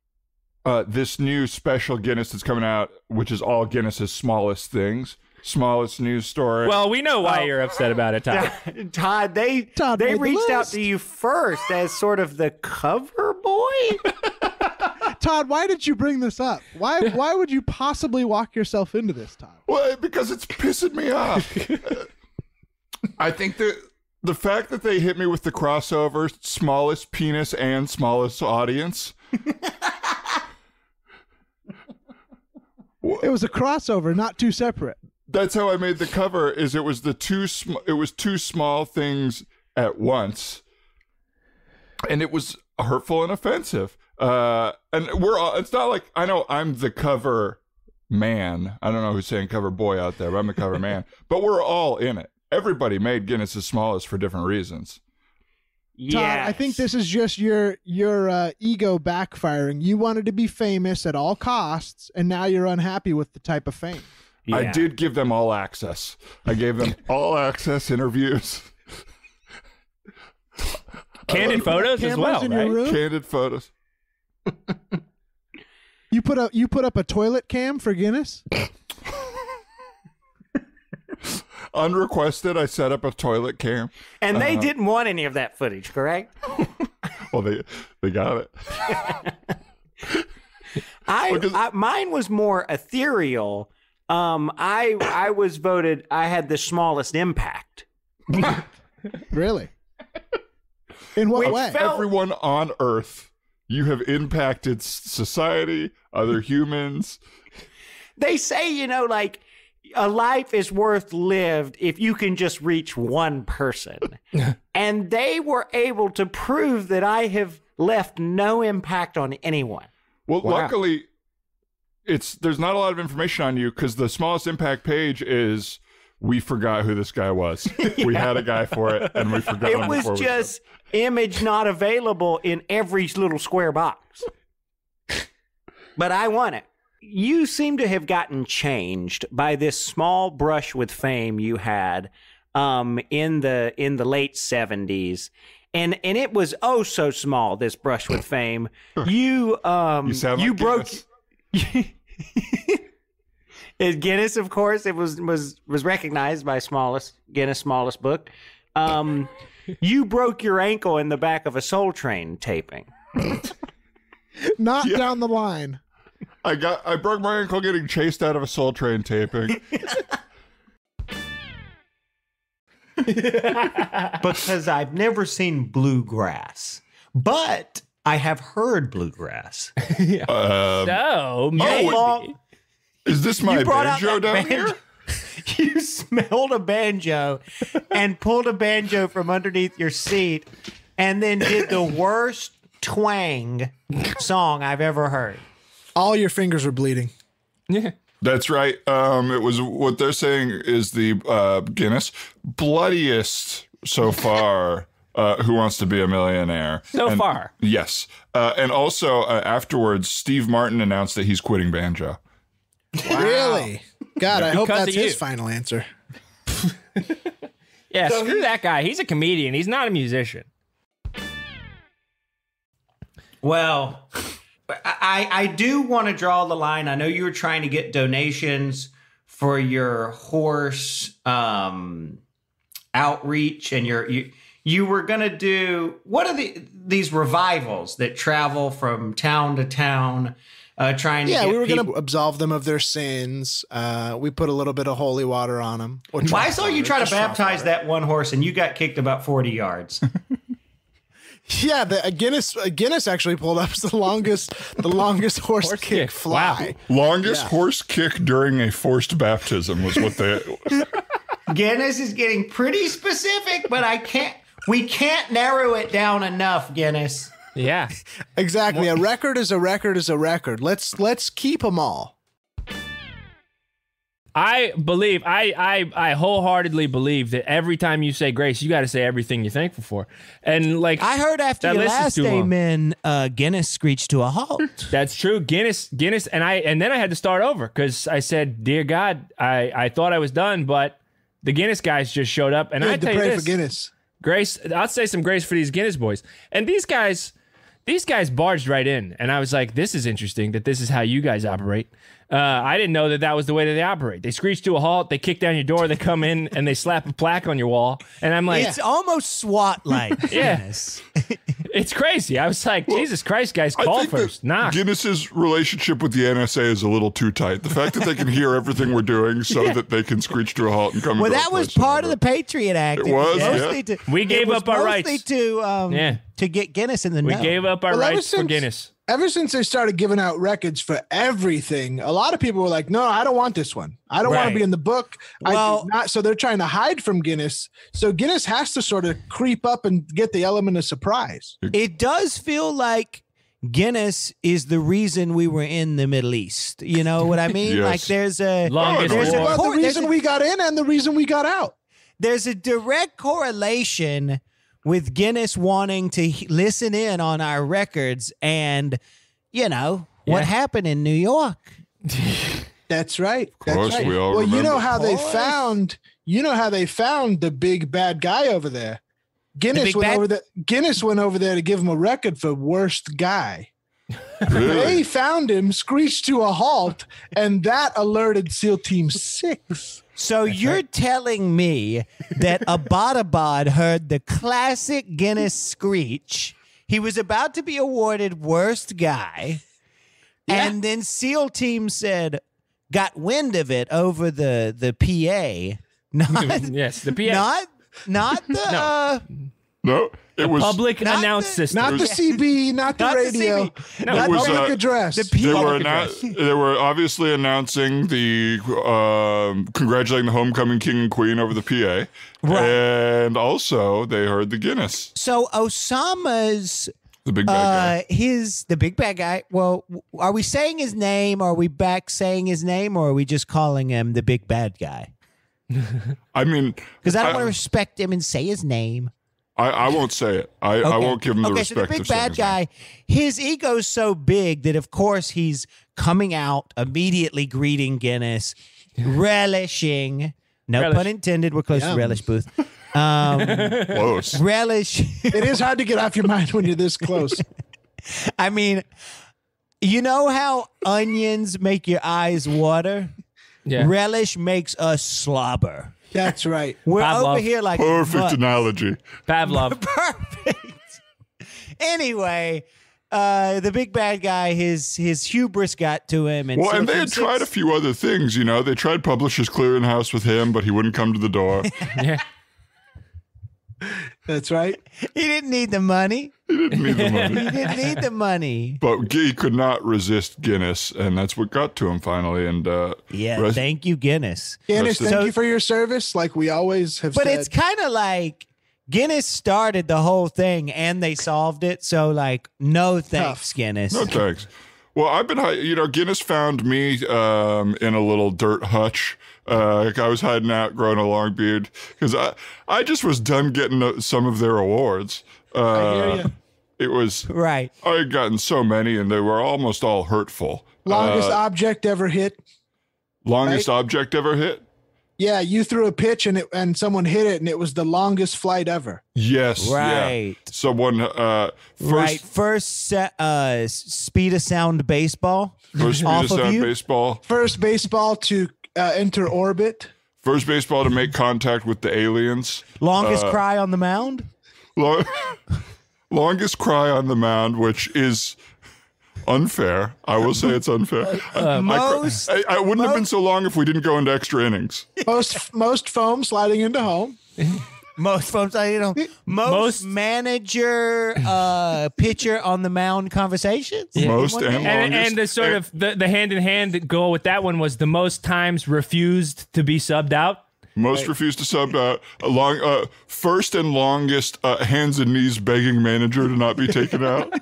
uh, this new special Guinness that's coming out, which is all Guinness's smallest things. smallest news story. Well, we know why you're upset about it, Todd. Todd, they Todd they made the reached out to you first as sort of the cover boy. Todd, why did you bring this up? Why why would you possibly walk yourself into this, Todd? Well, because it's pissing me off. Uh, I think that the fact that they hit me with the crossover, smallest penis and smallest audience. It was a crossover, not two separate. That's how I made the cover. Is it was the two sm- it was two small things at once, and it was hurtful and offensive. Uh, and we're all. It's not like I know I'm the cover man. I don't know who's saying cover boy out there, but I'm the cover man. But we're all in it. Everybody made Guinness Guinness's smallest for different reasons. Todd, I think this is just your your uh, ego backfiring. You wanted to be famous at all costs, and now you're unhappy with the type of fame. I did give them all access. I gave them all access interviews. Candid photos as well, in right? Candid photos. You put up you put up a toilet cam for Guinness. Unrequested, I set up a toilet cam. And they Uh, didn't want any of that footage, correct? Well, they they got it. I, I mine was more ethereal. Um, I I was voted. I had the smallest impact. really? In what Which way? felt- Everyone on Earth, you have impacted society, other humans. They say, you know, like a life is worth lived if you can just reach one person. and they were able to prove that I have left no impact on anyone. Well, Wow. luckily, it's there's not a lot of information on you because the smallest impact page is we forgot who this guy was. We had a guy for it, and we forgot him It was just image not available in every little square box. But I want it. You seem to have gotten changed by this small brush with fame you had um, in the in the late seventies. And and it was oh so small, this brush with fame. You um you like broke Guinness. Is Guinness, of course, it was was was recognized by smallest Guinness smallest book. Um, you broke your ankle in the back of a Soul Train taping. Not down the line. I got I broke my ankle getting chased out of a Soul Train taping. because I've never seen bluegrass, but I have heard bluegrass. Um, So maybe. wait, is this my You brought out banjo down banjo. here? you smelled a banjo and pulled a banjo from underneath your seat and then did the worst twang song I've ever heard. All your fingers are bleeding. Yeah. That's right. Um, it was what they're saying is the uh, Guinness bloodiest so far. Uh, who wants to be a millionaire? So And- far. yes. Uh, and also uh, afterwards, Steve Martin announced that he's quitting banjo. Really? God, I hope Because that's his final answer. Yeah, screw that guy. He's a comedian. He's not a musician. Well, I I do want to draw the line. I know you were trying to get donations for your horse um, outreach, and your you you were gonna do what are the these revivals that travel from town to town, uh, trying to Yeah, get we were people- going to absolve them of their sins. Uh, we put a little bit of holy water on them. Or Well, I trough saw you try to baptize water. that one horse, and you got kicked about forty yards. Yeah, the uh, Guinness uh, Guinness actually pulled up as the longest the longest horse, kick, fly. Wow. Longest Yeah. horse kick during a forced baptism was what they. Guinness is getting pretty specific, but I can't. We can't narrow it down enough, Guinness. Yeah. Exactly. A record is a record is a record. Let's let's keep them all. I believe I I I wholeheartedly believe that every time you say grace, you got to say everything you're thankful for. And like I heard after that your last amen, uh, Guinness screeched to a halt. That's true. Guinness, Guinness, and I, and then I had to start over because I said, "Dear God, I, I thought I was done, but the Guinness guys just showed up." And You I had to tell you pray this, for Guinness. grace. I'll say some grace for these Guinness boys. And these guys, these guys barged right in, and I was like, "This is interesting. That this is how you guys operate." Uh, I didn't know that that was the way that they operate. They screech to a halt, they kick down your door, they come in, and they slap a plaque on your wall. And I'm like, it's almost SWAT like. Yeah. Yes. it's crazy. I was like, Jesus Christ, guys, call first. Knock. Guinness's relationship with the NSA is a little too tight. The fact that they can hear everything we're doing so that they can screech to a halt and come. Well, that was part of the Patriot Act. It was, mostly yeah. to, We it gave was up our mostly rights. to um, Yeah. to get Guinness in the We know. gave up our Well, ever rights for Guinness. Ever since they started giving out records for everything, a lot of people were like, "No, I don't want this one. I don't want to be in the book." Well- do not. So they're trying to hide from Guinness. So Guinness has to sort of creep up and get the element of surprise. It does feel like Guinness is the reason we were in the Middle East. You know what I mean? Yes. Like there's a Longest there's a. Well, cor- the there's reason a- we got in and the reason we got out. there's a direct correlation with Guinness wanting to h- listen in on our records and you know what Yeah. happened in New York. That's right. Of course, That's right. we all well, you know remember. how they Of course. found. You know how they found the big bad guy over there. Guinness big went bad- over there. Guinness went over there to give him a record for worst guy. Really? They found him, screeched to a halt, and that alerted SEAL Team Six. So you're telling me that Abbottabad heard the classic Guinness screech. He was about to be awarded worst guy. And then SEAL team said, got wind of it over the the PA. Not yes, the PA. not not the No. uh No, it was. Public Not announce the- system. Not the CB, not the Not the radio, CB. No, not was, public uh, address. the They P- were, Public annou- they were obviously announcing the um, congratulating the homecoming king and queen over the PA, Right. and also they heard the Guinness, so Osama's the big bad guy. uh his the big bad guy. Well, are we saying his name? Are we back saying his name or are we just calling him the big bad guy? I mean, Because I don't I- want to respect him and say his name. I, I won't say it. I, I won't give him the okay, respect so the big bad his name. guy, his ego's so big that of course he's coming out immediately greeting Guinness, relishing. No Relish. pun intended. We're close Yum. to relish booth. Um, Close. relish. it is hard to get off your mind when you're this close. I mean, you know how onions make your eyes water? Yeah. Relish makes us slobber. That's right. We're Pavlov. over here like Perfect mutts. analogy. Pavlov. Perfect. Anyway, uh, the big bad guy, his his hubris got to him, and Well, and they had tried a few other things. You know, they tried Publishers Clearinghouse with him, but he wouldn't come to the door. yeah. That's right. He didn't need the money. he didn't need the money. He money. didn't need the money. But he could not resist Guinness, and that's what got to him finally. And uh, Yeah, rest- thank you, Guinness. Guinness, That's thank it. you for your service, like we always have said But said. it's kind of like Guinness started the whole thing and they solved it. So, like, no thanks, Guinness. No thanks. Well, I've been, you know, Guinness found me um, in a little dirt hutch. Uh, I was hiding out, growing a long beard, because I, I just was done getting uh, some of their awards. Uh. It was Right. I had gotten so many, and they were almost all hurtful. Longest Uh, object ever hit. longest object ever hit. Yeah, you threw a pitch and it and someone hit it, and it was the longest flight ever. Yes, yeah. Right. Someone uh, first right. First set, uh, speed of sound baseball. first speed off of of sound you. baseball. First baseball to uh, enter orbit. First baseball to make contact with the aliens. Longest Uh, cry on the mound. Lo- longest cry on the mound, which is unfair. I will say it's unfair. I, I most- I, I wouldn't have been so long if we didn't go into extra innings. Most most foam sliding into home. Most folks, I you know, most, Most- manager, uh, pitcher on the mound conversations. Most and. And, and the sort of the, the hand in hand goal with that one was the most times refused to be subbed out. Most refused to sub out. A long, uh, first and longest uh, hands and knees begging manager to not be taken out.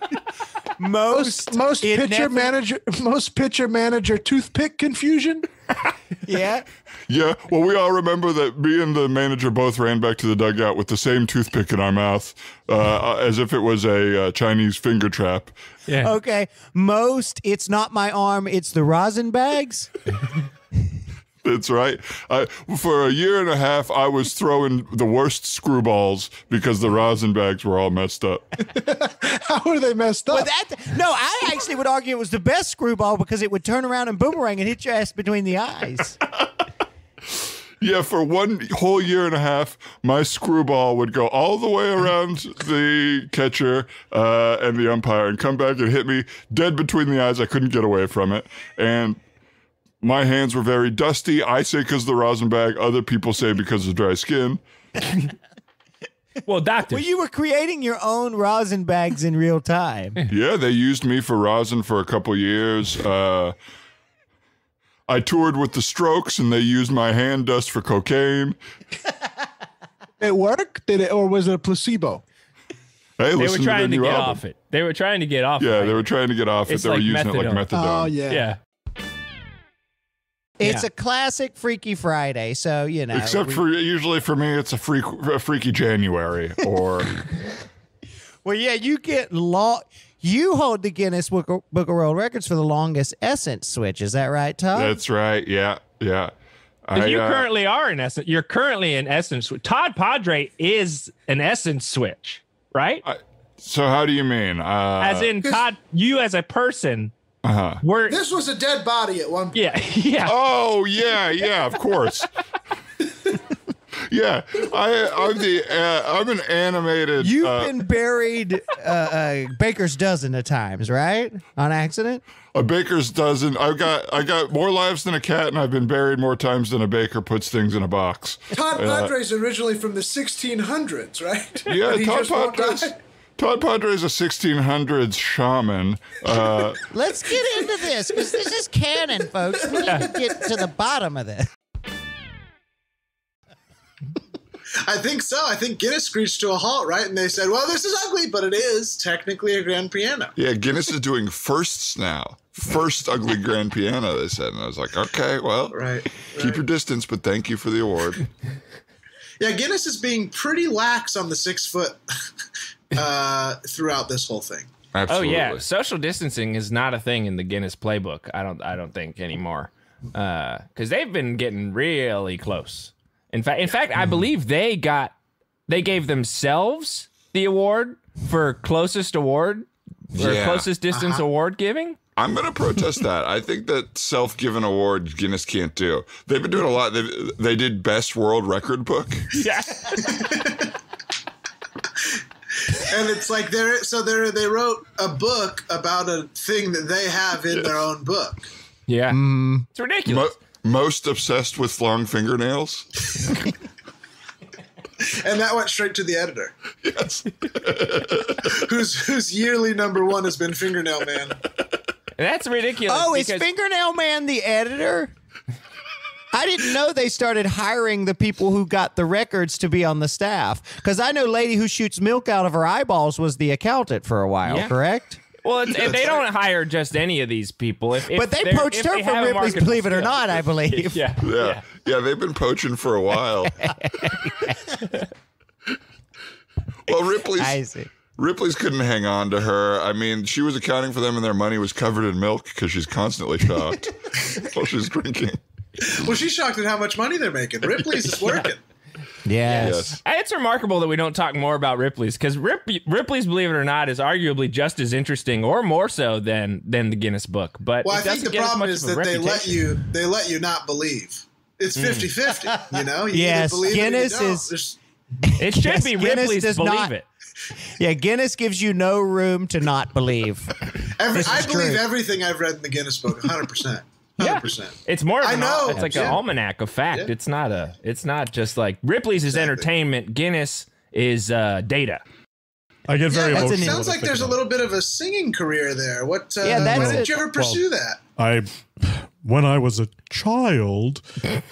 most, Most pitcher never- manager. Most pitcher manager toothpick confusion. Yeah. Yeah, well, we all remember that me and the manager both ran back to the dugout with the same toothpick in our mouth, uh, as if it was a uh, Chinese finger trap. Yeah. Okay. Most, it's not my arm, it's the rosin bags. That's right. I, for a year and a half, I was throwing the worst screwballs because the rosin bags were all messed up. How are they messed up? But that no, I actually would argue it was the best screwball because it would turn around and boomerang and hit your ass between the eyes. Yeah, for one whole year and a half, my screwball would go all the way around the catcher uh, and the umpire and come back and hit me dead between the eyes. I couldn't get away from it. And my hands were very dusty. I say because of the rosin bag. Other people say because of dry skin. well, doctor. Well, you were creating your own rosin bags in real time. yeah, they used me for rosin for a couple years. Uh, I toured with the Strokes, and they used my hand dust for cocaine. It worked? Did it, or was it a placebo? Hey, they were trying to, their new get album. off it. They were trying to get off. Yeah, it. they were trying to get off It's it. They were like using it like methadone. methadone. Oh, yeah. Yeah. It's Yeah. a classic Freaky Friday, so you know. Except we- for usually for me, it's a freak, a freaky January or well, yeah, you get long. You hold the Guinness Book of, Book of World Records for the longest essence switch. Is that right, Tom? that's right. Yeah, yeah. But you uh, currently are in essence. You're currently in essence. Todd Padre is an essence switch, right? so how do you mean? Uh, as in Todd, you as a person uh-huh. were. This was a dead body at one point. Yeah, yeah. Oh yeah, yeah. Of course. yeah, I, I'm the uh, I'm an animated. You've uh, been buried uh, uh, baker's dozen of times, right? On accident. a baker's dozen. I've got I got more lives than a cat, and I've been buried more times than a baker puts things in a box. Todd Uh, Padre's originally from the 1600s, right? Yeah, Todd just Padres. Die. Padre is a 1600s shaman. Uh, Let's get into this because this is canon, folks. We need to get to the bottom of this. I think so. I think Guinness screeched to a halt, right? And they said, "Well, this is ugly, but it is technically a grand piano." yeah, Guinness is doing firsts now. First ugly grand piano, they said. And I was like, okay, well, Right. keep your distance, but thank you for the award. Yeah, Guinness is being pretty lax on the six foot uh, throughout this whole thing. Oh yeah, social distancing is not a thing in the Guinness playbook. I don't. I don't think anymore, because they've been getting really close. In fact, in fact, I believe they got they gave themselves the award for closest award or Yeah. closest distance Uh-huh. award giving. I'm going to protest that. I think that self-given awards Guinness can't do. They've been doing a lot. They they did best world record book. Yeah. and it's like they're so they they wrote a book about a thing that they have in their own book. Yeah, Mm. it's ridiculous. most obsessed with long fingernails. And that went straight to the editor. Yes. whose whose yearly number one has been Fingernail Man. That's ridiculous. Oh, is Fingernail Man the editor? I didn't know they started hiring the people who got the records to be on the staff. Because I know Lady Who Shoots Milk Out of Her Eyeballs was the accountant for a while, Yeah. correct? Well, it's, they don't hire just any of these people. If, if But they poached if her they from Ripley's Believe It or. Not, I believe. Yeah, Yeah. yeah, they've been poaching for a while. well, Ripley's I see. Ripley's couldn't hang on to her. I mean, she was accounting for them, and their money was covered in milk because she's constantly shocked while she's drinking. Well, she's shocked at how much money they're making. Ripley's is working. Yes. Uh, It's remarkable that we don't talk more about Ripley's because Rip, Ripley's, believe it or not, is arguably just as interesting or more so than than the Guinness Book. But Well, I it think doesn't the problem is of a that they let you they let you not believe. It's Mm. 50-50, you know? You Yes, either believe it you Guinness don't. is- There's- It should Yes, be Guinness Ripley's does believe not- it. Yeah, Guinness gives you no room to not believe. every, I believe true. everything I've read in the Guinness book 100%. 100%. It's more. Of I an, know. It's like an almanac of fact. It's not a. It's not just like Ripley's is entertainment. Guinness is uh, data. I get very yeah, emotional. it sounds like there's the's a little bit of a singing career there. What? Uh, Yeah, that's why did you ever pursue that? I, when I was a child,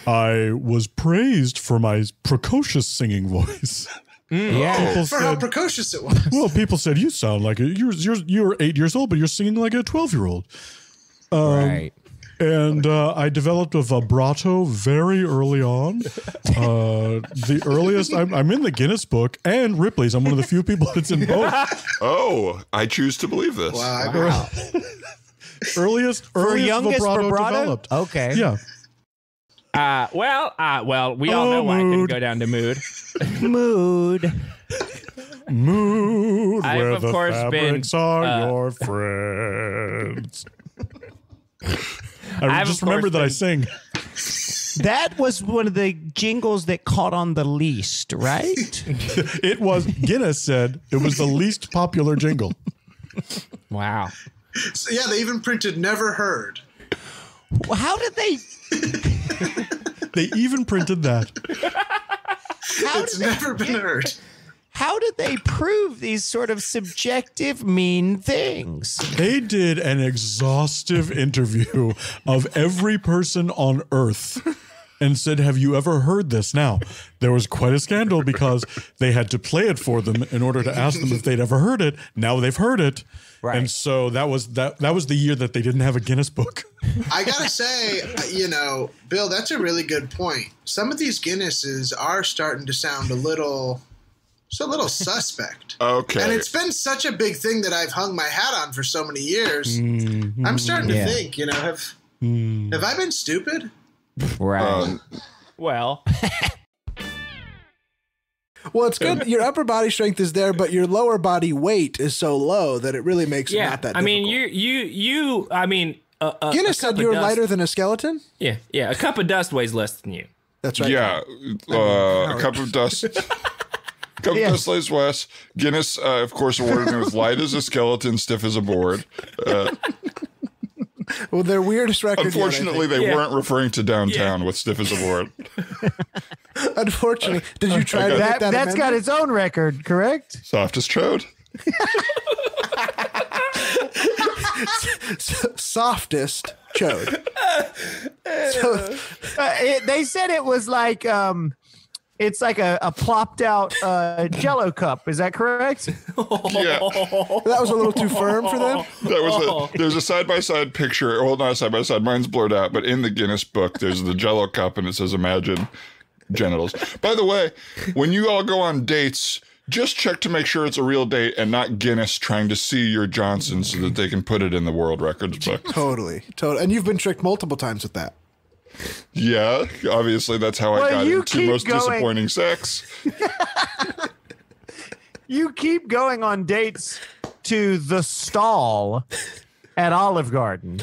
I was praised for my precocious singing voice. Yeah. People For how precocious it was. well, people said you sound like a, you're you're you're eight years old, but you're singing like a twelve year old. Um, right. And uh, I developed a vibrato very early on. Uh, the earliest I'm, I'm in the Guinness Book and Ripley's. I'm one of the few people that's in both. Oh, I choose to believe this. Wow. earliest For earliest youngest vibrato, vibrato? developed. Okay. Yeah. Uh, well, uh, well, we all Oh, know why I couldn't go down to mood. Mood. Mood, I've, where of the course, been, fabrics are uh, your friends. I I've, just remember that I sing. That was one of the jingles that caught on the least, right? it was Guinness said it was the least popular jingle. Wow. So, yeah, they even printed "Never Heard." How did they? They even printed that. How it's did they never been heard. How did they prove these sort of subjective, mean things? They did an exhaustive interview of every person on Earth and said, Have you ever heard this? Now, there was quite a scandal because they had to play it for them in order to ask them if they'd ever heard it. Now they've heard it. Right. And so that was that that was the year that they didn't have a Guinness book. I gotta say, you know, Bill, that's a really good point. Some of these Guinnesses are starting to sound a little, just a little suspect. Okay. And it's been such a big thing that I've hung my hat on for so many years. I'm starting to Yeah. think, you know, have have I been stupid? Right. Um, Well, Well, it's good. Your upper body strength is there, but your lower body weight is so low that it really makes it yeah. not that. I mean, difficult. you, you, you. I mean, uh, uh, Guinness a said you were lighter than a skeleton. Yeah, yeah. A cup of dust weighs less than you. That's right. Yeah, uh, a cup of dust. Cup of dust lays west. Guinness, uh, of course, awarded me with light as a skeleton, stiff as a board. Uh, Well, their weirdest record. yet, unfortunately, think. they weren't referring to downtown with stiff as a board. Unfortunately, did you try to That, that? that's got its own record, correct? Soft as chode. softest chode. So, Uh, it, they said it was like um, it's like a, a plopped out uh, Jello cup. Is that correct? Yeah. that was a little too firm for them. That was a, there's a side by side picture. Well, not a side by side. Mine's blurred out, but in the Guinness book, there's the Jello cup, and it says "Imagine genitals." By the way, when you all go on dates, just check to make sure it's a real date and not Guinness trying to see your Johnson so that they can put it in the World Records book. Totally, totally. And you've been tricked multiple times with that. Yeah, obviously that's how I got you into most going. disappointing sex. You keep going on dates to the stall at Olive Garden.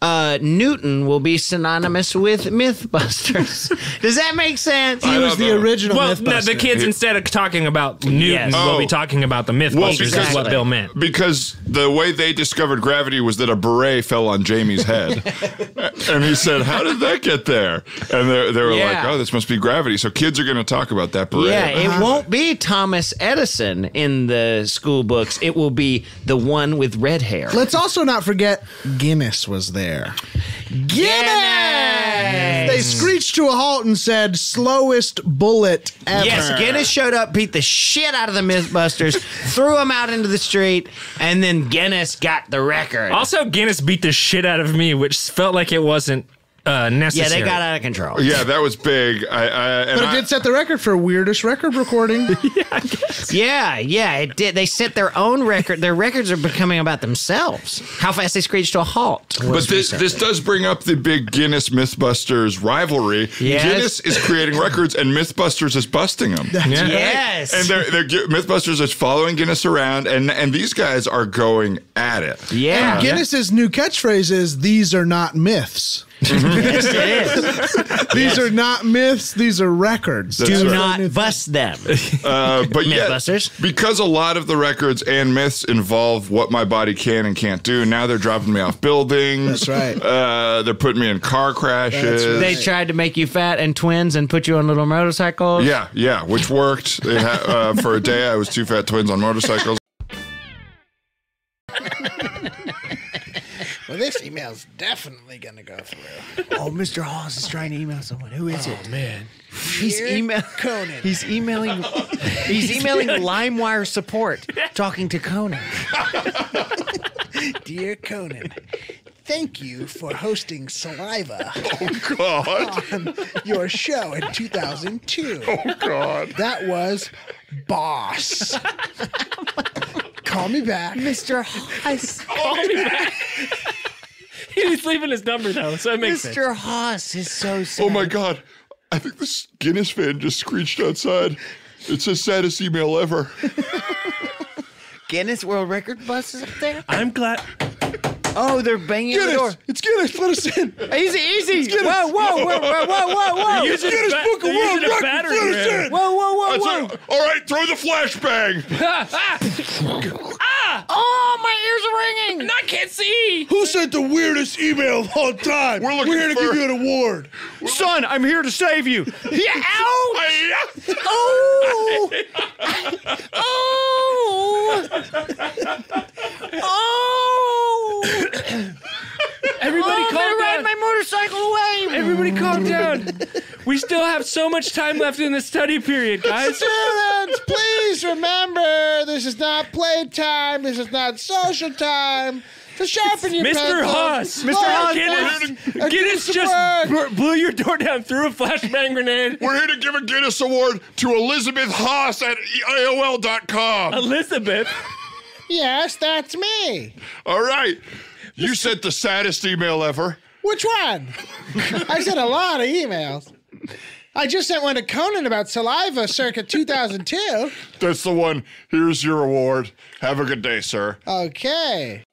Uh, Newton will be synonymous with Mythbusters. Does that make sense? He was the original Well, no, Mythbuster. the kids instead of talking about Newton Yes. will Oh. be talking about the Mythbusters. is because- what Bill meant. Because the way they discovered gravity was that a beret fell on Jamie's head. and he said, How did that get there? And they, they were like, Yeah. Oh, this must be gravity. So kids are going to talk about that beret. Yeah, it won't be Thomas Edison in the school books. It will be the one with red hair. Let's also not forget Guinness was there. Guinness! They screeched to a halt and said, "Slowest bullet ever." Yes, Guinness showed up, beat the shit out of the Mythbusters, threw them out into the street, and then Guinness got the record. Also, Guinness beat the shit out of me, which felt like it wasn't uh, yeah, they got out of control. Yeah, that was big. I, I, and But it I- did set the record for weirdest record recording. Yeah, yeah, it did. They set their own record. Their records are becoming about themselves. How fast they screeched to a halt. But this, recent. this does bring up the big Guinness Mythbusters rivalry. Yes. Guinness is creating records, and Mythbusters is busting them. Yes. And they're, they're Mythbusters is following Guinness around, and and these guys are going at it. yeah. And Guinness's new catchphrase is "These are not myths." Yes, it is. These are not myths. These are records. That's Do right. not bust them. Uh, but yeah, Mythbusters. because a lot of the records and myths involve what my body can and can't do. Now they're dropping me off buildings. That's right. Uh, they're putting me in car crashes. That's They tried to make you fat and twins and put you on little motorcycles. Yeah, yeah, which worked. They ha- uh, for a day, I was two fat twins on motorcycles. This email's definitely gonna go through. Oh, Mr. Haas is trying to email someone. Who is oh, it? man, He's email. Conan. He's emailing. He's emailing LimeWire support, talking to Conan. Dear Conan, thank you for hosting Saliva Oh God! on your show in 2002. Oh God! That was boss. Call me back. Mr. Haas. Call me back. He's leaving his number though, so it makes sense. Mr. Haas is so sad. Oh my God. I think this Guinness fan just screeched outside. It says saddest email ever. Guinness World Record bus is up there. I'm glad. Oh, they're banging the door. It's Guinness. Let us in. Easy, easy. Guinness. Whoa, whoa, whoa, whoa, whoa, whoa, whoa. They're Guinness ba- Book of World Records. Let us in. Whoa, whoa, whoa, That's whoa. it. All right, throw the flashbang. Oh, my ears are ringing. And I can't see. Who sent the weirdest email of all time? We're looking here to for- give you an award. Son, I'm here to save you. Yeah, ow. Hi-ya. Oh. Oh. Oh. Everybody oh, I'm calm gonna ride down. my motorcycle away. Everybody calm down. We still have so much time left in the study period, guys. Students, please remember this is not playtime. This is not social time. To sharpen your Mr. pencil. Haas, oh, Mr. Look, Haas, Guinness- Guinness, a Guinness Guinness just award. bl- blew your door down, threw a flashbang grenade. We're here to give a Guinness Award to Elizabeth Haas at AOL.com. Elizabeth. Yes, that's me. All right. You sent the saddest email ever. Which one? I sent a lot of emails. I just sent one to Conan about saliva circa 2002. That's the one. Here's your award. Have a good day, sir. Okay.